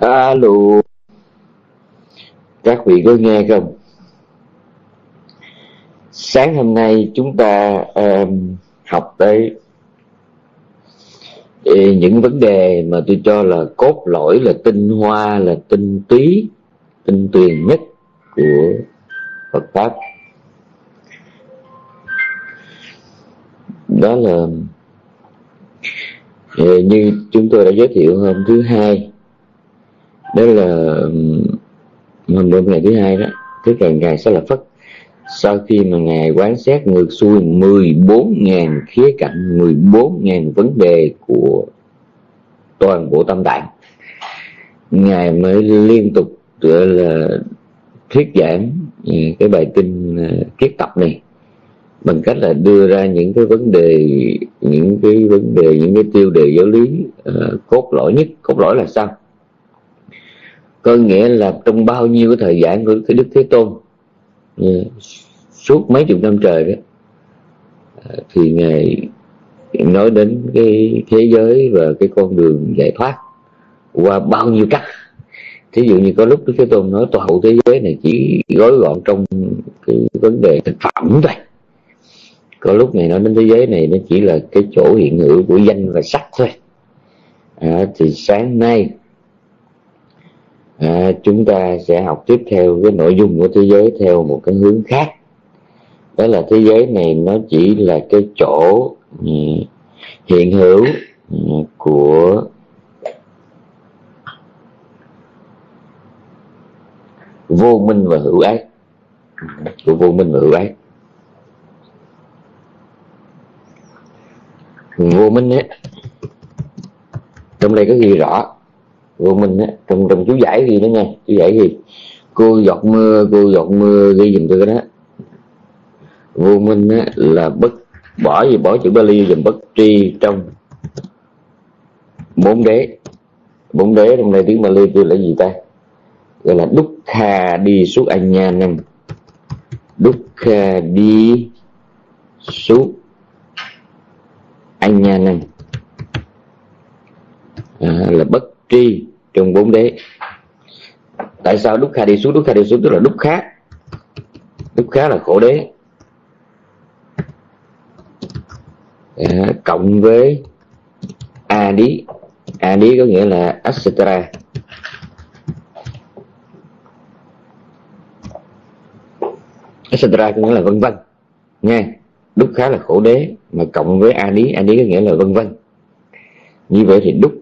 alo. Các vị có nghe không? Sáng hôm nay chúng ta um, học tới những vấn đề mà tôi cho là cốt lõi là tinh hoa là tinh túy tinh tuyền nhất của Phật pháp. Đó là như chúng tôi đã giới thiệu hôm thứ hai đó là hôm đêm ngày thứ hai đó tức là ngày sẽ là phất. Sau khi mà ngài quán xét ngược xuôi 14.000 khía cạnh 14.000 vấn đề của toàn bộ tâm tạng ngài mới liên tục tựa là thuyết giảng ờ, cái bài kinh ờ, kiết tập này bằng cách là đưa ra những cái vấn đề những cái vấn đề những cái tiêu đề giáo lý uh, cốt lõi nhất. Cốt lõi là sao? Có nghĩa là trong bao nhiêu cái thời gian của cái đức thế tôn suốt mấy chục năm trời đó à, thì ngài nói đến cái thế giới và cái con đường giải thoát qua bao nhiêu cách. Thí dụ như có lúc đức thế tôn nói toàn bộ thế giới này chỉ gói gọn trong cái vấn đề thực phẩm thôi. Có lúc này nói đến thế giới này nó chỉ là cái chỗ hiện hữu của danh và sắc thôi. À, thì sáng nay à, chúng ta sẽ học tiếp theo cái nội dung của thế giới theo một cái hướng khác. Đó là thế giới này nó chỉ là cái chỗ ừ, hiện hữu ừ, của vô minh và hữu ác. Của vô minh và hữu ác. Vô minh ấy trong đây có ghi rõ vô minh á trong trong chú giải gì đó nha chú giải gì cô giọt mưa cô giọt mưa ghi dùm tôi cái đó. Vô minh á là bất bỏ gì bỏ chữ Bali dùm bất tri trong bốn đế. Bốn đế trong đây tiếng Bali kêu là gì ta? Gọi là đúc kha đi suốt anh nha năm đúc kha đi suốt anh nha năm à, là bất tri trong bốn đế. Tại sao đúc kha đi xuống đúc kha đi xuống tức là đúc khác. Đúc khá là khổ đế. À, cộng với a đi a đi có nghĩa là etc etc có nghĩa là vân vân. Nha đúc khá là khổ đế mà cộng với a lý a lý có nghĩa là vân vân. Như vậy thì đúc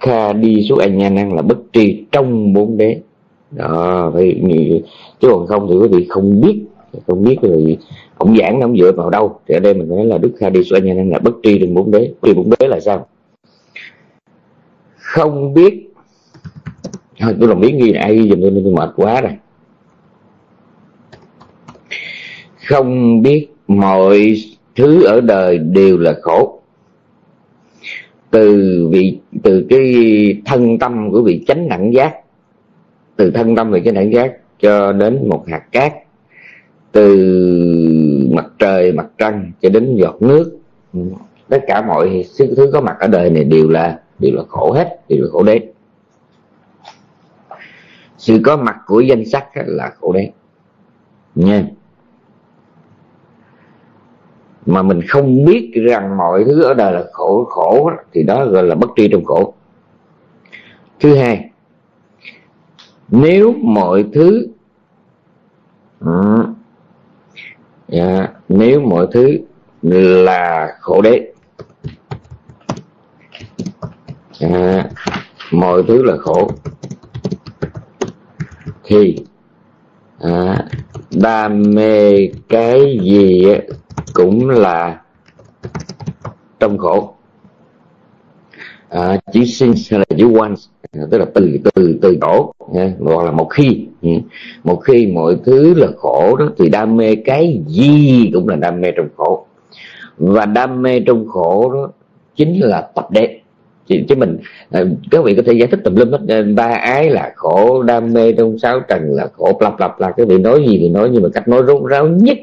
kha đi xuống anh nha năng là bất tri trong bốn đế. Đó, phải chứ còn không thì quý vị không biết. Không biết rồi ông giảng ông dựa vào đâu. Thì ở đây mình nói là đức kha đi xuống anh nha năng là bất tri trong bốn đế. Tri bốn đế là sao? Không biết. Thôi, tôi làm biết ghi ai ghi dùm tôi tôi mệt quá rồi. Không biết mọi thứ ở đời đều là khổ từ vị, từ cái thân tâm của vị chánh đẳng giác, từ thân tâm vị chánh đẳng giác cho đến một hạt cát, từ mặt trời, mặt trăng cho đến giọt nước. Tất cả mọi thứ có mặt ở đời này đều là đều là khổ hết, đều là khổ đế. Sự có mặt của danh sắc là khổ đế. Nha mà mình không biết rằng mọi thứ ở đời là khổ khổ thì đó gọi là bất tri trong khổ. Thứ hai nếu mọi thứ uh, yeah, nếu mọi thứ là khổ đế à, mọi thứ là khổ thì à, đam mê cái gì cũng là trong khổ. À, chữ since hay là chữ once tức là từ từ từ chỗ hoặc là một khi ừ. một khi mọi thứ là khổ đó thì đam mê cái gì cũng là đam mê trong khổ. Và đam mê trong khổ đó chính là tập đế chứ, chứ mình à, các vị có thể giải thích tùm lum hết. Ờ, ba ái là khổ đam mê trong sáu trần là khổ lặp lặp là cái vị nói gì thì nói nhưng mà cách nói rốt ráo nhất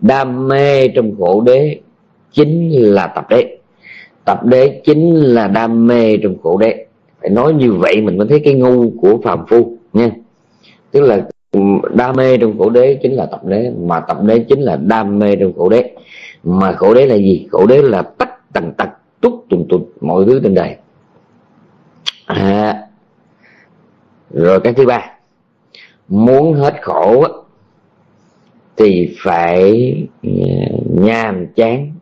đam mê trong khổ đế chính là tập đế. Tập đế chính là đam mê trong khổ đế. Phải nói như vậy mình mới thấy cái ngu của phàm phu nha. Tức là đam mê trong khổ đế chính là tập đế mà tập đế chính là đam mê trong khổ đế. Mà khổ đế là gì? Khổ đế là tất tần tật túc tùng tùng mọi thứ trên đời. À, rồi cái thứ ba muốn hết khổ thì phải ờ, nhàm chán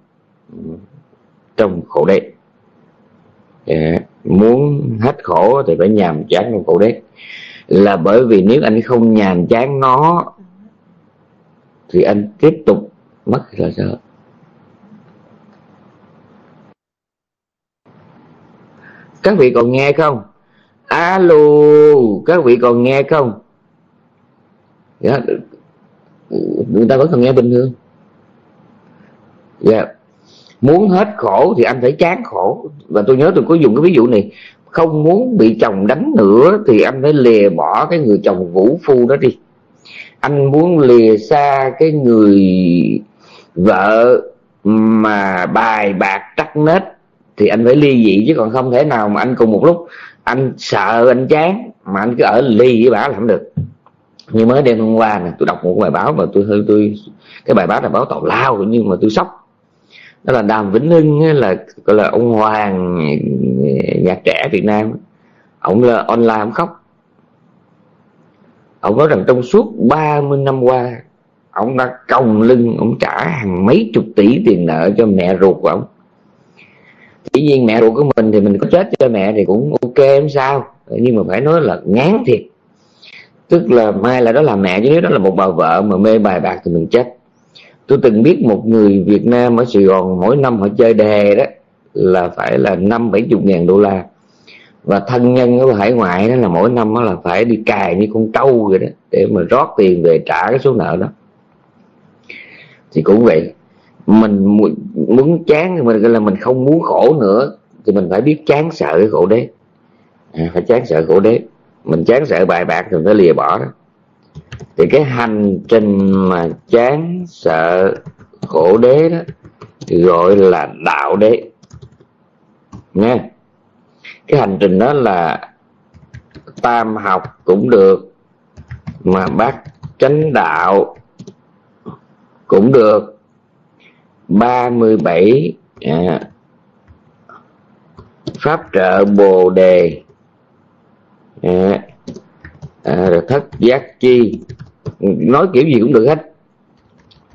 trong khổ đế. Dạ, muốn hết khổ thì phải nhàm chán trong khổ đế. Là bởi vì nếu anh không nhàm chán nó, thì anh tiếp tục mất là sợ. Các vị còn nghe không? Alo, các vị còn nghe không? Dạ, người ta vẫn còn nghe bình thường. Dạ. Muốn hết khổ thì anh phải chán khổ. Và tôi nhớ tôi có dùng cái ví dụ này. Không muốn bị chồng đánh nữa thì anh phải lìa bỏ cái người chồng vũ phu đó đi. Anh muốn lìa xa cái người vợ mà bài bạc trắc nết thì anh phải ly dị, chứ còn không thể nào mà anh cùng một lúc. Anh sợ, anh chán, mà anh cứ ở ly với bà là không được như mới đêm hôm qua nè, tôi đọc một bài báo mà tôi hơi tôi cái bài báo là báo tào lao nhưng mà tôi sốc. Đó là đàm vĩnh hưng là, gọi là ông hoàng ờ, nhạc trẻ việt nam. Ông là online ông khóc. Ông nói rằng trong suốt 30 năm qua, ông đã còng lưng, ông trả hàng mấy chục tỷ tiền nợ cho mẹ ruột của ông. Tuy nhiên mẹ ruột của mình thì mình có chết cho mẹ thì cũng ok, không sao. Nhưng mà phải nói là ngán thiệt tức là mai là đó là mẹ chứ nếu đó là một bà vợ mà mê bài bạc thì mình chết. Tôi từng biết một người Việt Nam ở Sài Gòn mỗi năm họ chơi đề đó là phải là năm bảy chục ngàn đô la. Và thân nhân ở hải ngoại đó là mỗi năm đó là phải đi cài như con trâu rồi đó để mà rót tiền về trả cái số nợ đó. Thì cũng vậy mình muốn chán mình là mình không muốn khổ nữa thì mình phải biết chán sợ cái khổ đế. À, phải chán sợ khổ đế mình chán sợ bài bạc thì phải lìa bỏ đó. Thì cái hành trình mà chán sợ khổ đế đó gọi là đạo đế. Nha cái hành trình đó là tam học cũng được mà bác chánh đạo cũng được. 37 à, pháp trợ bồ đề à, à, rồi thất giác chi. Nói kiểu gì cũng được hết.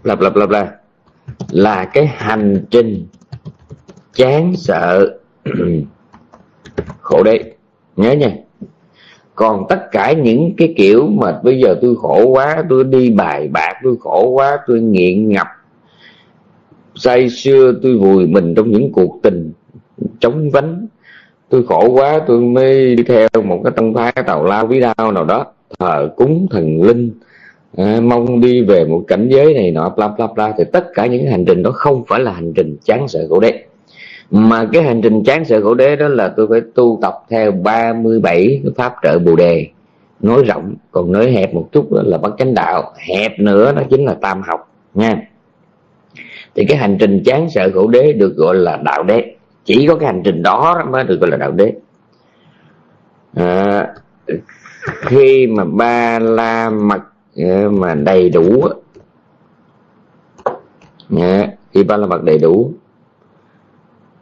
Lặp lặp lặp là là cái hành trình chán sợ. Khổ đấy. Nhớ nha. Còn tất cả những cái kiểu mà bây giờ tôi khổ quá tôi đi bài bạc tôi khổ quá tôi nghiện ngập. Say xưa tôi vùi mình trong những cuộc tình chống vánh tôi khổ quá tôi mới đi theo một cái tông thái tàu lao ví đao nào đó thờ cúng thần linh. À, mong đi về một cảnh giới này nọ bla bla bla thì tất cả những hành trình đó không phải là hành trình chán sợ khổ đế. Mà cái hành trình chán sợ khổ đế đó là tôi phải tu tập theo 37 cái pháp trợ bồ đề. Nói rộng còn nói hẹp một chút đó là bắt chánh đạo. Hẹp nữa đó chính là tam học nha. Thì cái hành trình chán sợ khổ đế được gọi là đạo đế chỉ có cái hành trình đó mới được gọi là đạo đế. À, khi mà ba la mật à, mà đầy đủ à, khi ba la mật đầy đủ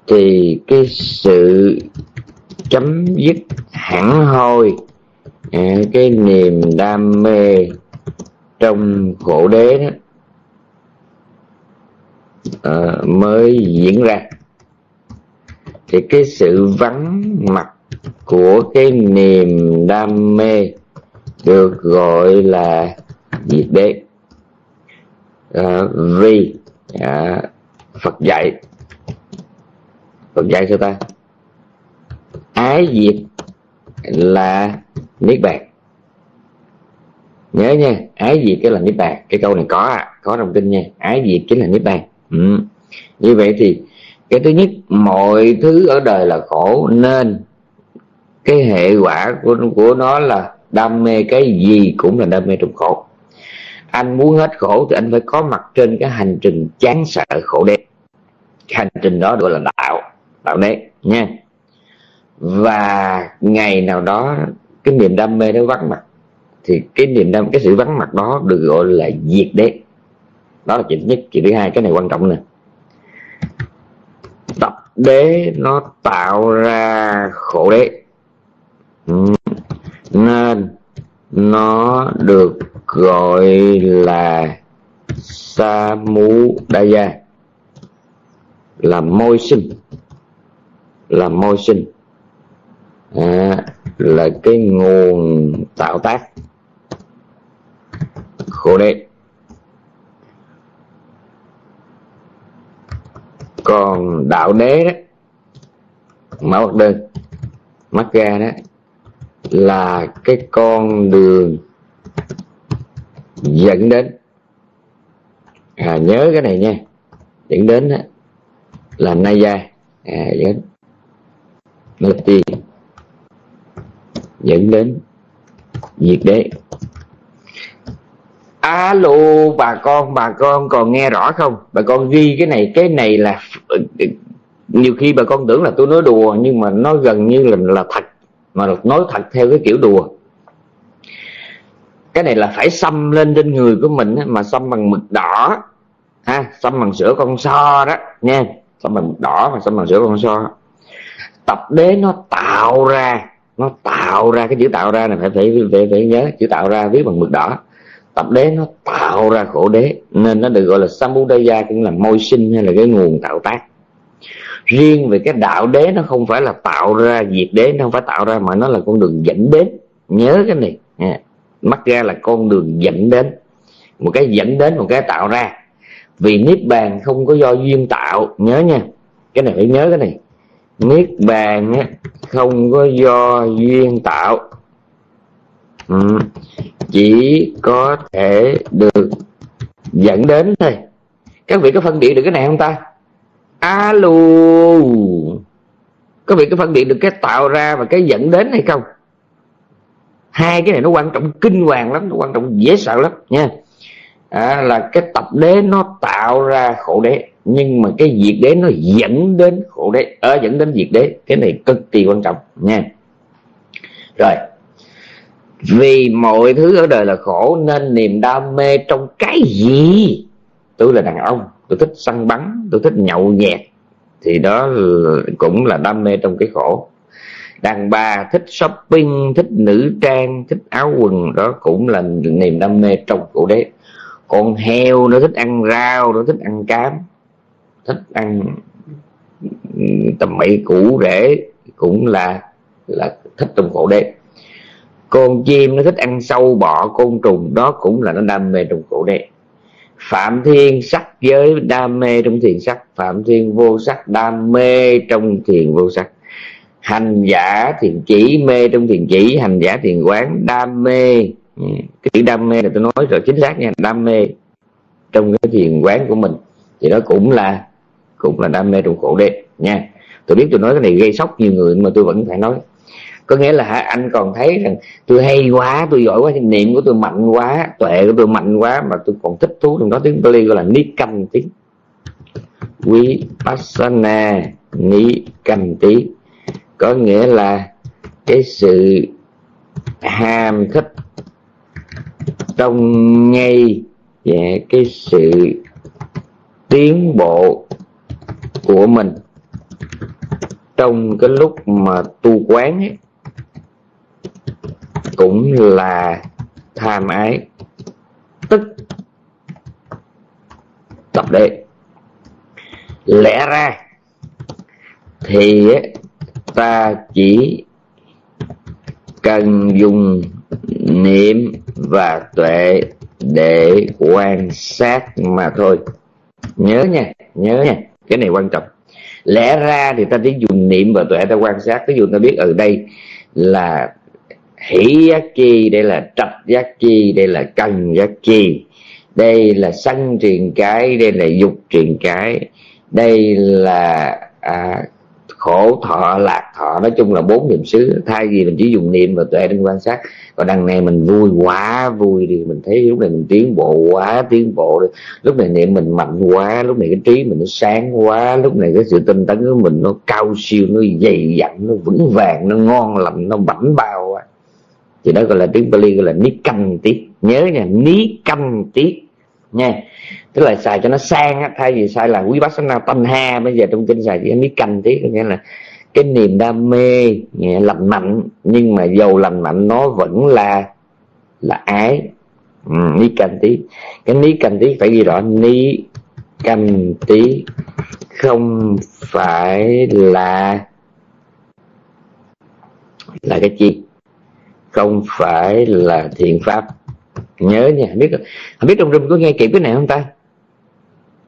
thì cái sự chấm dứt hẳn hoi à, cái niềm đam mê trong khổ đế đó à, mới diễn ra thì cái sự vắng mặt của cái niềm đam mê được gọi là diệt đế à, vì à, Phật dạy. Phật dạy sao ta? Ái diệt là niết bàn. Nhớ nha ái diệt cái là niết bàn. Cái câu này có à có trong kinh nha. Ái diệt chính là niết bàn. Ừ. như vậy thì cái thứ nhất, mọi thứ ở đời là khổ, nên cái hệ quả của của nó là đam mê cái gì cũng là đam mê trong khổ. Anh muốn hết khổ thì anh phải có mặt trên cái hành trình chán sợ khổ đế hành trình đó gọi là đạo đạo đế nha. Và ngày nào đó, cái niềm đam mê nó vắng mặt, thì cái niềm đam, cái sự vắng mặt đó được gọi là diệt đế đó là chuyện thứ nhất. Chuyện thứ hai, cái này quan trọng nè đế nó tạo ra khổ đế. Ừ. Nên nó được gọi là sa mú đa gia là môi sinh là môi sinh. À, là cái nguồn tạo tác khổ đế. Còn đạo đế đó mã mặt đơn mắt ga đó là cái con đường dẫn đến. À, nhớ cái này nha. Dẫn đến đó, là naya à, dẫn Nati dẫn đến diệt đế alo bà con bà con còn nghe rõ không? Bà con ghi cái này cái này là nhiều khi bà con tưởng là tôi nói đùa nhưng mà nó gần như là là thật mà nói thật theo cái kiểu đùa. Cái này là phải xăm lên trên người của mình mà xăm bằng mực đỏ ha xăm bằng sữa con so đó nha. Xăm bằng mực đỏ mà xăm bằng sữa con so. Tập đế nó tạo ra nó tạo ra cái chữ tạo ra này phải phải phải, phải nhớ chữ tạo ra viết bằng mực đỏ tập đế nó tạo ra khổ đế, nên nó được gọi là samudaya, cũng là môi sinh hay là cái nguồn tạo tác. Riêng về cái đạo đế nó không phải là tạo ra diệt đế, nó không phải tạo ra, mà nó là con đường dẫn đến. Nhớ cái này. À, nha. mắc ra là con đường dẫn đến. Một cái dẫn đến, một cái tạo ra. Vì niết bàn không có do duyên tạo. Nhớ nha. Cái này phải nhớ cái này. Niết bàn không có do duyên tạo. Ừ chỉ có thể được dẫn đến thôi. Các vị có phân biệt được cái này không ta? Alo các vị có phân biệt được cái tạo ra và cái dẫn đến hay không? Hai cái này nó quan trọng kinh hoàng lắm nó quan trọng dễ sợ lắm nha. À, là cái tập đế nó tạo ra khổ đế nhưng mà cái diệt đế nó dẫn đến khổ đế. Ở à, dẫn đến diệt đế. Cái này cực kỳ quan trọng nha. Rồi vì mọi thứ ở đời là khổ nên niềm đam mê trong cái gì? Tôi là đàn ông, tôi thích săn bắn, tôi thích nhậu nhẹt. Thì đó cũng là đam mê trong cái khổ. Đàn bà thích shopping, thích nữ trang, thích áo quần, đó cũng là niềm đam mê trong khổ đế. Con heo nó thích ăn rau, nó thích ăn cám, thích ăn ừ, tầm bậy củ rễ, cũng là là thích trong khổ đế con chim nó thích ăn sâu bọ côn trùng, đó cũng là nó đam mê trong cổ đế phạm thiên sắc giới đam mê trong thiền sắc, phạm thiên vô sắc đam mê trong thiền vô sắc. Hành giả thiền chỉ mê trong thiền chỉ, hành giả thiền quán đam mê. Ừ, cái chữ đam mê là tôi nói rồi, chính xác nha, đam mê trong cái thiền quán của mình. Thì nó cũng là cũng là đam mê trong khổ đế nha. Tôi biết tôi nói cái này gây sốc nhiều người mà tôi vẫn phải nói có nghĩa là anh còn thấy rằng tôi hay quá tôi giỏi quá niệm của tôi mạnh quá tuệ của tôi mạnh quá mà tôi còn thích thú trong đó. Tiếng Bali gọi là ni cầm tiếng quý pasana ni cầm tí có nghĩa là cái sự ham thích trong ngay và cái sự tiến bộ của mình. Trong cái lúc mà tu quán ấy, cũng là tham ái. Tức tập đệ lẽ ra thì ta chỉ cần dùng niệm và tuệ để quan sát mà thôi. Nhớ nha nhớ nha, cái này quan trọng. Lẽ ra thì ta chỉ dùng niệm và tuệ ta quan sát. Ví dụ ta biết ở đây là hỷ giác chi đây là trạch giác chi đây là cần giác chi. Đây là sân truyền cái đây là dục truyền cái. Đây là à, khổ thọ lạc thọ nói chung là bốn niệm xứ. Thay vì mình chỉ dùng niệm và tuệ để quan sát còn đằng này mình vui quá vui thì mình thấy lúc này mình tiến bộ quá tiến bộ đi. Lúc này niệm mình mạnh quá lúc này cái trí mình nó sáng quá lúc này cái sự tinh tấn của mình nó cao siêu nó dày dặn nó vững vàng nó ngon lành nó bảnh bao quá thì đó gọi là tiếng Bali gọi là ní canh tiết. Nhớ nha ní canh tiết. Nha. Tức là xài cho nó sang á, thay vì xài là quý bác na tân ha bây giờ trong kinh xài chỉ ní canh tiết nghĩa là cái niềm đam mê lành mạnh. Nhưng mà dầu lành mạnh nó vẫn là là ái. Ừ, ní canh tí cái ní canh tí phải ghi rõ ní canh tí không phải là là cái chi? Không phải là thiện pháp. Nhớ nha biết không biết trong rừng có nghe kịp cái này không ta?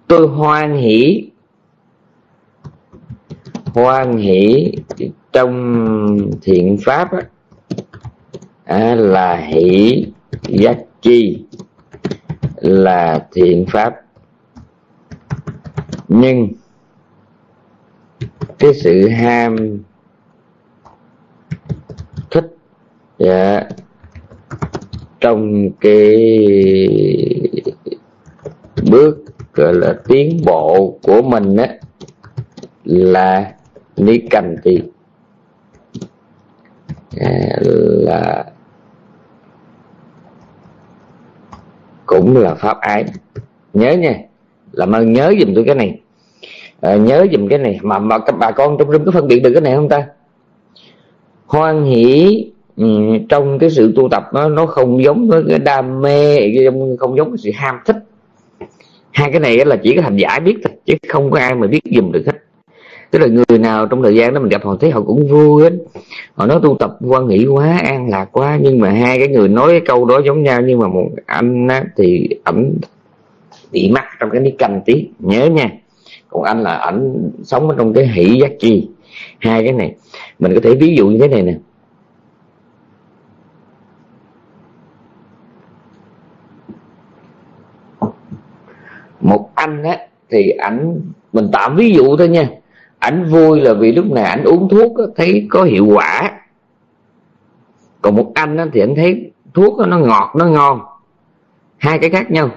Tôi hoan hỷ hoan hỷ trong thiện pháp á, à, là hỷ giác chi là thiện pháp. Nhưng cái sự ham thích dạ, trong cái bước gọi là tiến bộ của mình á là ni cành thì à, là cũng là pháp ái. Nhớ nha làm ơn nhớ dùm tôi cái này. À, nhớ dùm cái này. Mà mà các bà con trong room có phân biệt được cái này không ta? Hoan hỷ Ừ, trong cái sự tu tập nó nó không giống với cái đam mê không giống với sự ham thích. Hai cái này là chỉ có hành giả biết thôi chứ không có ai mà biết dùng được hết. Tức là người nào trong thời gian đó mình gặp họ thấy họ cũng vui hết. Họ nói tu tập quan nghĩ quá an lạc quá nhưng mà hai cái người nói cái câu đó giống nhau nhưng mà một anh á, thì ảnh bị mắc trong cái ni canh tí. Nhớ nha còn anh là ảnh sống ở trong cái hỷ giác chi. Hai cái này mình có thể ví dụ như thế này nè. Một anh á thì ảnh mình tạm ví dụ thôi nha. Ảnh vui là vì lúc này ảnh uống thuốc á, thấy có hiệu quả. Còn một anh á, thì ảnh thấy thuốc á, nó ngọt nó ngon. Hai cái khác nhau.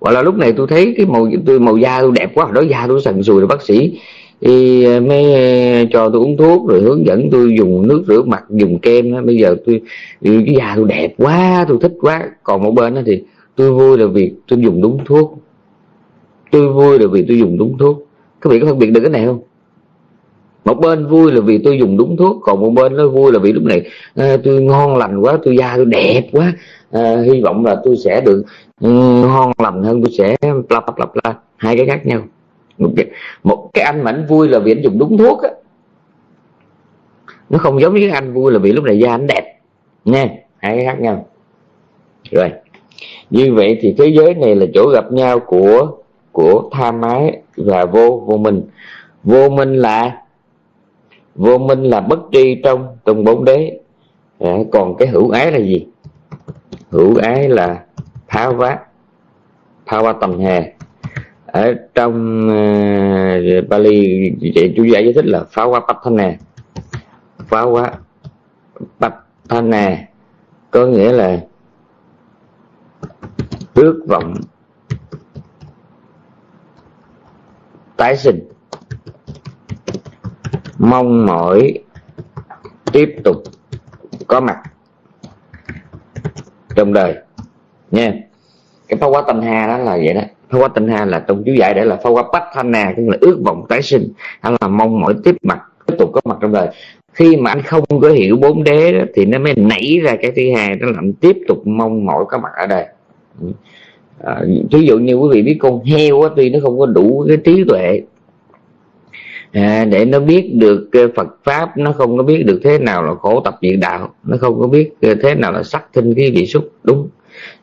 Hoặc là lúc này tôi thấy cái màu tôi màu da tôi đẹp quá đó da tôi sần sùi rồi bác sĩ thì ờ, mới ờ, cho tôi uống thuốc rồi hướng dẫn tôi dùng nước rửa mặt dùng kem bây giờ tôi cái da tôi đẹp quá tôi thích quá. Còn một bên đó thì tôi vui là vì tôi dùng đúng thuốc tôi vui là vì tôi dùng đúng thuốc. Các vị có phân biệt được cái này không? Một bên vui là vì tôi dùng đúng thuốc còn một bên nó vui là vì lúc này à, tôi ngon lành quá tôi da tôi đẹp quá. À, hy vọng là tôi sẽ được ừ, ngon lành hơn tôi sẽ bla bla bla bla. Hai cái khác nhau. Một cái, một cái anh mà anh vui là vì anh dùng đúng thuốc á. Nó không giống với cái anh vui là vì lúc này da anh đẹp. Nha hai cái khác nhau. Rồi. Như vậy thì thế giới này là chỗ gặp nhau của của tham ái và vô vô minh. Vô minh là vô minh là bất tri trong trong bốn đế. À, còn cái hữu ái là gì? Hữu ái là tháo vát tháo vát tầm hè. Ở trong uh, Bali chú giải giải thích là phá qua patthana phá qua patthana có nghĩa là ước vọng tái sinh. Mong mỏi tiếp tục có mặt trong đời. Nha. Cái phá quá tâm ha đó là vậy đó. Phá quá tinh ha là trong chú giải để là phá quá bách thanh nà cũng là ước vọng tái sinh. Hay là mong mỏi tiếp mặt tiếp tục có mặt trong đời. Khi mà anh không có hiểu bốn đế đó, thì nó mới nảy ra cái thứ hai đó là anh tiếp tục mong mỏi có mặt ở đây à, ví dụ như quý vị biết con heo á, tuy nó không có đủ cái trí tuệ à, để nó biết được Phật pháp nó không có biết được thế nào là khổ tập diệt đạo nó không có biết thế nào là sắc thinh cái vị xúc đúng.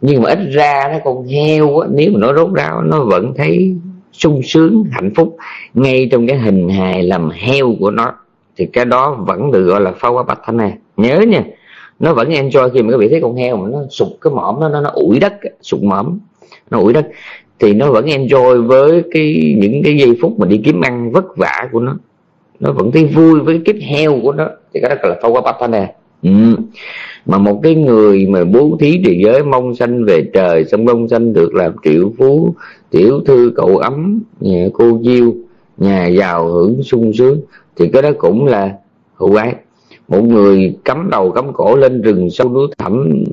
Nhưng mà ít ra nó con heo á, nếu mà nó rốt ráo nó vẫn thấy sung sướng hạnh phúc ngay trong cái hình hài làm heo của nó. Thì cái đó vẫn được gọi là phá quá bạch thanh này. Nhớ nha nó vẫn enjoy khi mà các vị thấy con heo mà nó sụt cái mõm nó nó, nó ủi đất sụt mõm nó ủi đất thì nó vẫn enjoy với cái, những cái giây phút mà đi kiếm ăn vất vả của nó. Nó vẫn thấy vui với cái kiếp heo của nó. Thì cái đó là phá qua bắp nè ừ. mà một cái người mà bố thí trì giới mong sanh về trời, xong mong sanh được làm triệu phú, tiểu thư, cậu ấm, nhà cô diêu, nhà giàu hưởng sung sướng, thì cái đó cũng là hữu ái một người cắm đầu cắm cổ lên rừng sâu núi thẳm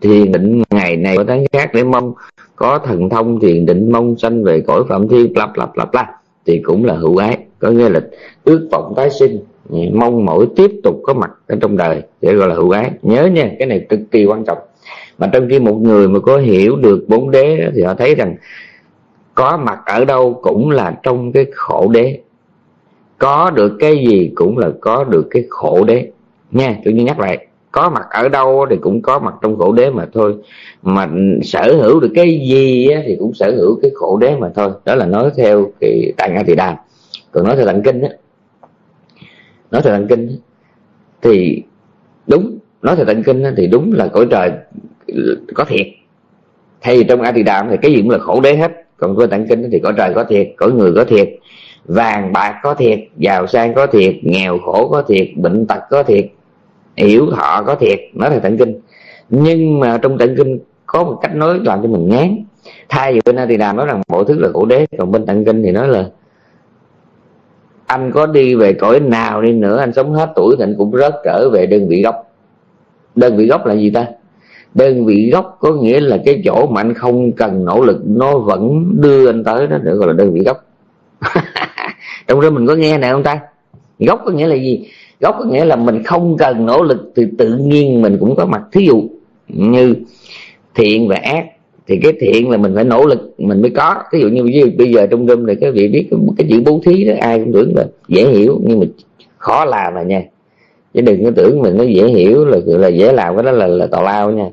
thiền định ngày này có tháng khác để mong có thần thông thiền định mong sanh về cõi phạm thiên lặp lặp lặp lặp thì cũng là hữu ái. Có nghĩa là ước vọng tái sinh mong mỏi tiếp tục có mặt ở trong đời, để gọi là hữu ái. Nhớ nha, cái này cực kỳ quan trọng. Mà trong khi một người mà có hiểu được bốn đế thì họ thấy rằng có mặt ở đâu cũng là trong cái khổ đế. Có được cái gì cũng là có được cái khổ đế. Nha, tôi như nhắc lại có mặt ở đâu thì cũng có mặt trong khổ đế mà thôi. Mà sở hữu được cái gì thì cũng sở hữu cái khổ đế mà thôi. Đó là nói theo cái tại ngã thị đàm còn nói theo tạng kinh á, nói theo tạng kinh thì đúng, nói theo tạng kinh thì đúng là cõi trời có thiệt. Thay vì trong a thì đàm thì cái gì cũng là khổ đế hết. Còn với tạng kinh thì cõi trời có thiệt, cõi người có thiệt. Vàng bạc có thiệt, giàu sang có thiệt, nghèo khổ có thiệt, bệnh tật có thiệt hiểu thọ có thiệt, nói là tận kinh. Nhưng mà trong tận kinh có một cách nói làm cho mình ngán. Thay vì bên a thì đàm nói rằng mọi thứ là khổ đế, còn bên tận kinh thì nói là, anh có đi về cõi nào đi nữa, anh sống hết tuổi thì anh cũng rớt trở về đơn vị gốc. Đơn vị gốc là gì ta? Đơn vị gốc có nghĩa là cái chỗ mà anh không cần nỗ lực, nó vẫn đưa anh tới đó, được gọi là đơn vị gốc. Trong đó mình có nghe này không ta? Gốc có nghĩa là gì? Gốc có nghĩa là mình không cần nỗ lực thì tự nhiên mình cũng có mặt. Thí dụ như thiện và ác thì cái thiện là mình phải nỗ lực mình mới có. Ví dụ như bây giờ trong room này các vị biết cái, cái chữ bố thí đó ai cũng tưởng là dễ hiểu nhưng mà khó làm mà nha. Chứ đừng có tưởng mình nó dễ hiểu là là dễ làm cái đó là là tào lao nha.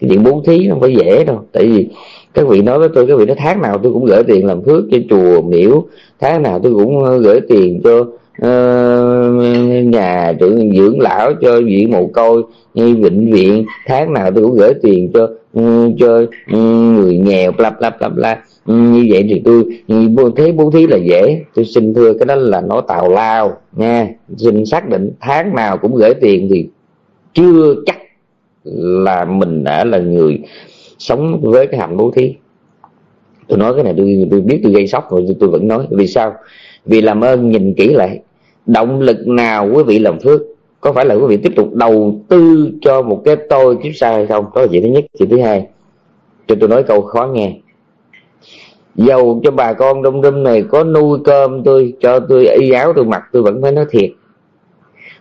Cái chuyện bố thí không phải dễ đâu. Tại vì các vị nói với tôi các vị nói tháng nào tôi cũng gửi tiền làm phước cho chùa miễu tháng nào tôi cũng ờ, gửi tiền cho uh, nhà trưởng dưỡng lão cho viện mồ côi như bệnh viện. Tháng nào tôi cũng gửi tiền cho ừ, cho ừ, người nghèo bla bla bla bla. Ừ, như vậy thì tôi bố thấy bố thí là dễ. Tôi xin thưa cái đó là nó tào lao nha. Xin xác định tháng nào cũng gửi tiền thì chưa chắc là mình đã là người sống với cái hạnh bố thí. Tôi nói cái này tôi tôi biết tôi gây sốc rồi tôi vẫn nói. Vì sao? Vì làm ơn nhìn kỹ lại, động lực nào quý vị làm phước? Có phải là quý vị tiếp tục đầu tư cho một cái tôi kiếp sau hay không? Đó là chuyện thứ nhất. Chuyện thứ hai, cho tôi nói câu khó nghe. Dầu cho bà con đông đâm này có nuôi cơm tôi, cho tôi y áo tôi mặc, tôi vẫn phải nói thiệt.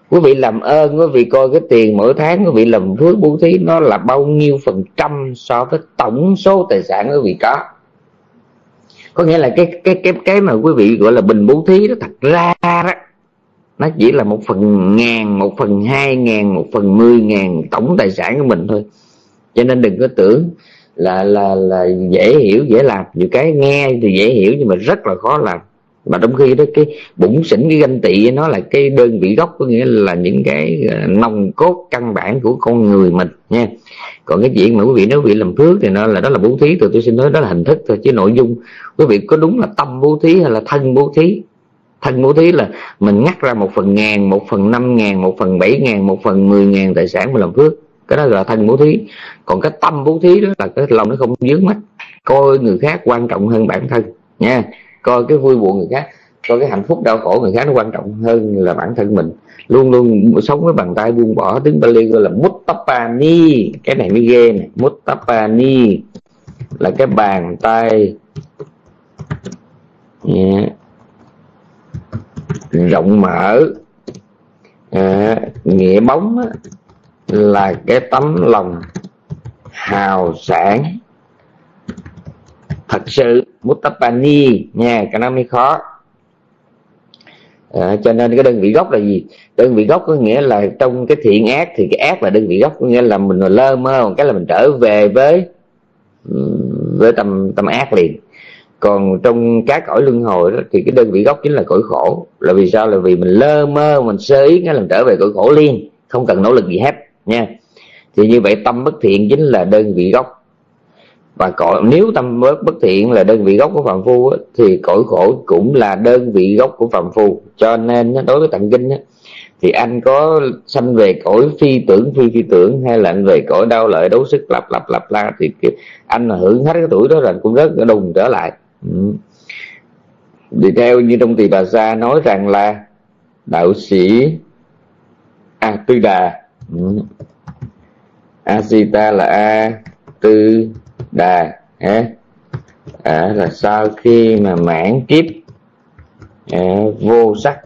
Quý vị làm ơn, quý vị coi cái tiền mỗi tháng quý vị làm phước bố thí, nó là bao nhiêu phần trăm so với tổng số tài sản quý vị có có nghĩa là cái cái cái cái mà quý vị gọi là bình bố thí đó, thật ra đó, nó chỉ là một phần ngàn, một phần hai ngàn, một phần mười ngàn tổng tài sản của mình thôi. Cho nên đừng có tưởng là là là dễ hiểu, dễ làm. Nhiều cái nghe thì dễ hiểu nhưng mà rất là khó làm mà trong khi đó, cái bụng sỉnh cái ganh tị nó là cái đơn vị gốc, có nghĩa là những cái ờ, nòng cốt căn bản của con người mình, nha. Còn cái chuyện mà quý vị nếu quý vị làm phước thì nó là, đó là bố thí. Tôi tôi xin nói đó là hình thức thôi, chứ nội dung. Quý vị có đúng là tâm bố thí hay là thân bố thí? Thân bố thí là mình ngắt ra một phần ngàn, một phần năm ngàn, một phần bảy ngàn, một phần mười ngàn tài sản mình làm phước. Cái đó là thân bố thí. Còn cái tâm bố thí đó là cái lòng nó không dướng mắt. Coi người khác quan trọng hơn bản thân, nha coi cái vui buồn người khác coi cái hạnh phúc đau khổ người khác nó quan trọng hơn là bản thân mình. Luôn luôn sống với bàn tay buông bỏ tiếng Bali gọi là Muttapani. Cái này mới ghê này Muttapani là cái bàn tay. Yeah. rộng mở. À, nghĩa bóng á, là cái tấm lòng hào sản thật sự Muttapani nha cái nó mới khó. À, cho nên cái đơn vị gốc là gì? Đơn vị gốc có nghĩa là trong cái thiện ác thì cái ác là đơn vị gốc có nghĩa là mình lơ mơ một cái là mình trở về với với tâm tâm ác liền. Còn trong các cõi luân hồi đó thì cái đơn vị gốc chính là cõi khổ. Là vì sao? Là vì mình lơ mơ mình sơ ý cái làm trở về cõi khổ liền. Không cần nỗ lực gì hết nha. Thì như vậy tâm bất thiện chính là đơn vị gốc và cõi nếu tâm bất bất thiện là đơn vị gốc của phạm phu á, thì cõi khổ cũng là đơn vị gốc của phạm phu cho nên đối với tạng kinh á, thì anh có sanh về cõi phi tưởng phi phi tưởng hay là anh về cõi đau lợi đấu sức lặp lặp lặp la thì anh là hưởng hết cái tuổi đó rồi cũng rất đùng trở lại ừ. thì theo như trong tỳ bà sa nói rằng là đạo sĩ a tư đà ừ. asita là a tư đà à, à, là sau khi mà mãn kiếp à, vô sắc.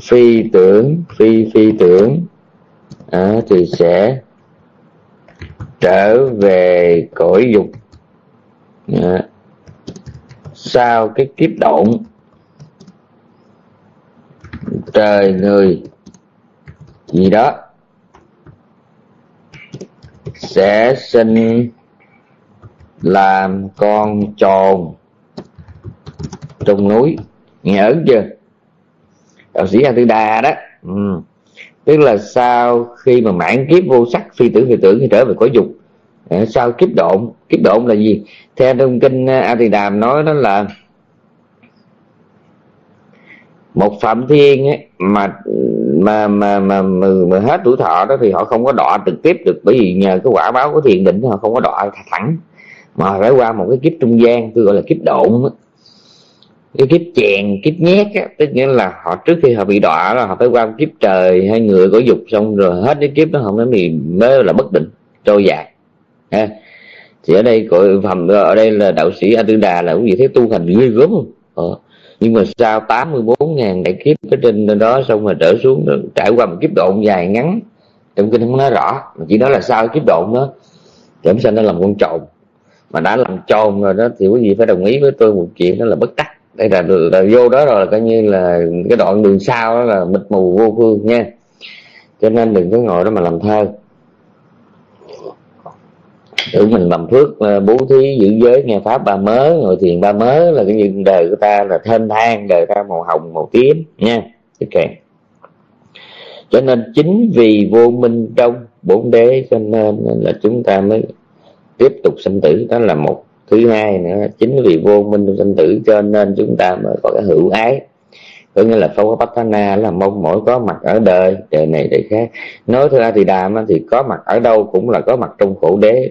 Phi tưởng phi phi tưởng à, thì sẽ trở về cõi dục. À, sau cái kiếp động trời người gì đó sẽ sinh làm con trồn trong núi. Nghe chưa? Đạo sĩ a tư đà đó. Ừ. tức là sau khi mà mãn kiếp vô sắc phi tưởng phi tưởng thì trở về cõi dục. Ờ, sau kiếp độn kiếp độn là gì? Theo thông kinh a tỳ đàm nói đó là một phạm thiên ấy, mà, mà mà mà mà mà hết tuổi thọ đó thì họ không có đọa trực tiếp được bởi vì nhờ cái quả báo của thiền định họ không có đọa thẳng mà phải qua một cái kiếp trung gian tôi gọi là kiếp độn cái kiếp chèn kiếp nhét á tức nghĩa là họ trước khi họ bị đọa là họ phải qua kiếp trời hay người có dục xong rồi hết cái kiếp đó họ mới bị mới là bất định trôi dài ha. Thì ở đây cội phẩm ở đây là đạo sĩ a tư đà là cũng gì thấy tu hành ghê gớm. Không ờ. nhưng mà sau 84 ngàn đại kiếp ở trên đó xong rồi trở xuống rồi, trải qua một kiếp độn dài ngắn. Trong kinh không nói rõ mà chỉ nói là sau kiếp độn đó giảm sanh nó làm con trộn mà đã làm tròn rồi đó thì quý vị phải đồng ý với tôi một chuyện đó là bất tắc đây là, là vô đó rồi là coi như là cái đoạn đường sau đó là mịt mù vô phương nha. Cho nên đừng có ngồi đó mà làm thơ. Tự mình làm phước à, bố thí giữ giới nghe pháp ba mớ ngồi thiền ba mớ là cái những đời của ta là thênh thang đời ta màu hồng màu tím nha. Ok cho nên chính vì vô minh trong bốn đế cho nên là chúng ta mới tiếp tục sinh tử. Đó là một thứ hai nữa. Chính vì vô minh trong sinh tử cho nên chúng ta mới có cái hữu ái. Có nghĩa là Phawapatthana là mong mỏi có mặt ở đời đời này đời khác. Nói thưa A Thì Đàm thì có mặt ở đâu cũng là có mặt trong khổ đế.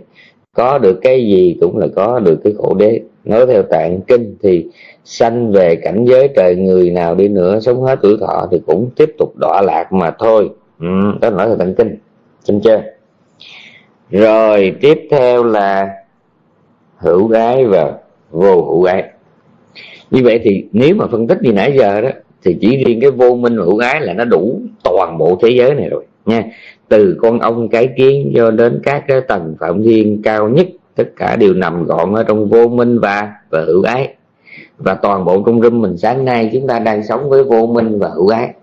Có được cái gì cũng là có được cái khổ đế. Nói theo tạng kinh thì sanh về cảnh giới trời người nào đi nữa sống hết tuổi thọ thì cũng tiếp tục đọa lạc mà thôi. Ừ, đó nói theo tạng kinh. Xin chưa rồi, tiếp theo là hữu ái và vô hữu ái. Như vậy thì nếu mà phân tích như nãy giờ đó, thì chỉ riêng cái vô minh hữu ái là nó đủ toàn bộ thế giới này rồi, nha. Từ con ông cái kiến cho đến các cái tầng phạm thiên cao nhất, tất cả đều nằm gọn ở trong vô minh và và hữu ái. Và toàn bộ trong râm mình sáng nay chúng ta đang sống với vô minh và hữu ái.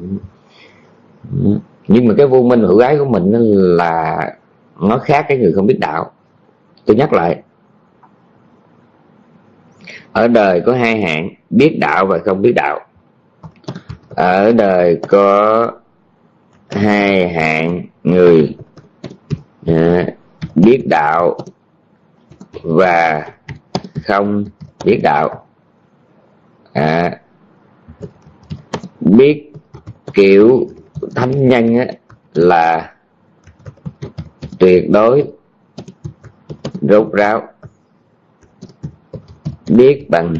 Ừ. Ừ. Nhưng mà cái vô minh hữu ái của mình là nó khác cái người không biết đạo. Tôi nhắc lại. Ở đời có hai hạng biết đạo và không biết đạo. Ở đời có hai hạng người à, biết đạo và không biết đạo. À, biết kiểu thánh nhân á, là tuyệt đối rốt ráo biết bằng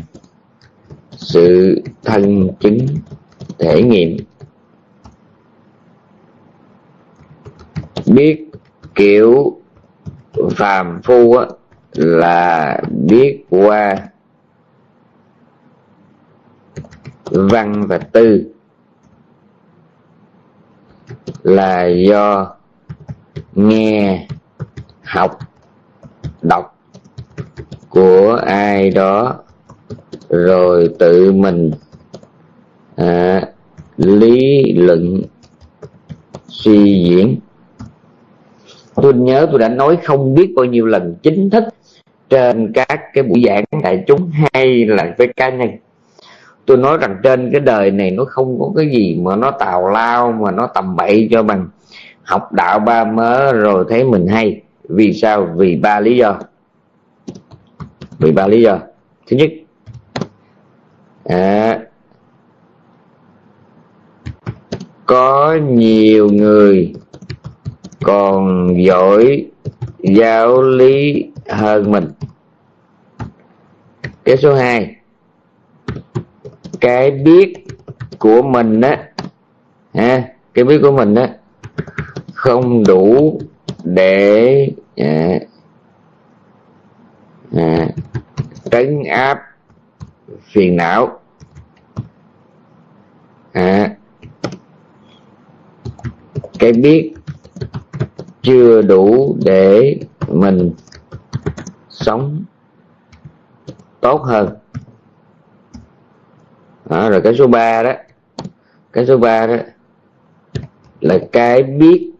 sự thân chứng thể nghiệm biết kiểu phàm phu á, là biết qua văn và tư là do nghe học đọc của ai đó rồi tự mình à, lý luận suy diễn. Tôi nhớ tôi đã nói không biết bao nhiêu lần chính thức trên các cái buổi giảng đại chúng hay là với cá nhân. Tôi nói rằng trên cái đời này nó không có cái gì mà nó tào lao mà nó tầm bậy cho bằng học đạo ba mớ rồi thấy mình hay. Vì sao? Vì ba lý do. Vì ba lý do. Thứ nhất à, có nhiều người còn giỏi giáo lý hơn mình. Cái số 2 cái biết của mình á ha cái biết của mình á không đủ để à, à, trấn áp phiền não. À, cái biết chưa đủ để mình sống tốt hơn. Đó, rồi cái số 3 đó. Cái số 3 đó là cái biết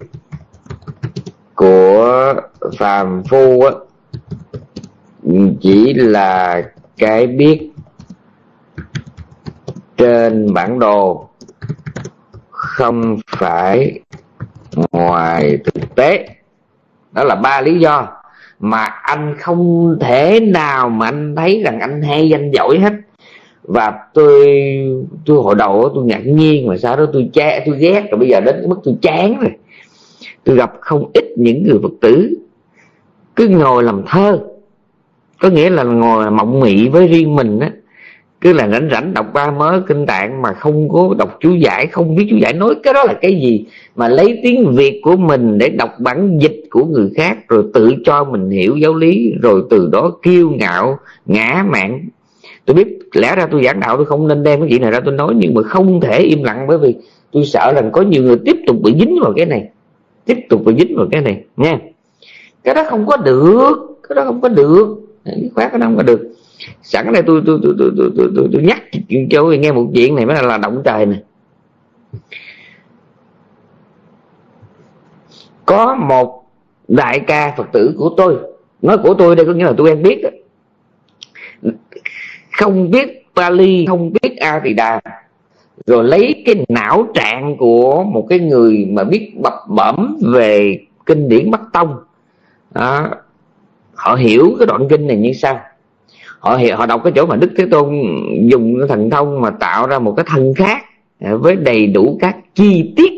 của phàm phu á, chỉ là cái biết trên bản đồ, không phải ngoài thực tế. Đó là ba lý do mà anh không thể nào mà anh thấy rằng anh hay danh giỏi hết. Và tôi tôi hồi đầu tôi ngạc nhiên mà sau đó tôi che, tôi ghét. Rồi bây giờ đến mức tôi chán rồi tôi gặp không ít những người phật tử. Cứ ngồi làm thơ, có nghĩa là ngồi mộng mị với riêng mình á, cứ là rảnh rảnh đọc ba mớ kinh tạng mà không có đọc chú giải, không biết chú giải nói cái đó là cái gì, mà lấy tiếng việt của mình để đọc bản dịch của người khác, rồi tự cho mình hiểu giáo lý, rồi từ đó kiêu ngạo, ngã mạn. Tôi biết, lẽ ra tôi giảng đạo tôi không nên đem cái chuyện này ra tôi nói, nhưng mà không thể im lặng bởi vì tôi sợ rằng có nhiều người tiếp tục bị dính vào cái này tiếp tục phải dính vào cái này nha cái đó không có được cái đó không có được. Cái khóa cái đó không có được. Sẵn đây tôi tôi tôi tôi tôi, tôi, tôi, tôi nhắc cho người nghe một chuyện này mới là là động trời này có một đại ca phật tử của tôi nói của tôi đây có nghĩa là tôi em biết đó. không biết Pali không biết A Tỳ Đà rồi lấy cái não trạng của một cái người mà biết bập bẩm về kinh điển Bắc Tông. À, họ hiểu cái đoạn kinh này như sao? Họ hiểu họ đọc cái chỗ mà Đức Thế Tôn dùng cái thần thông mà tạo ra một cái thân khác với đầy đủ các chi tiết.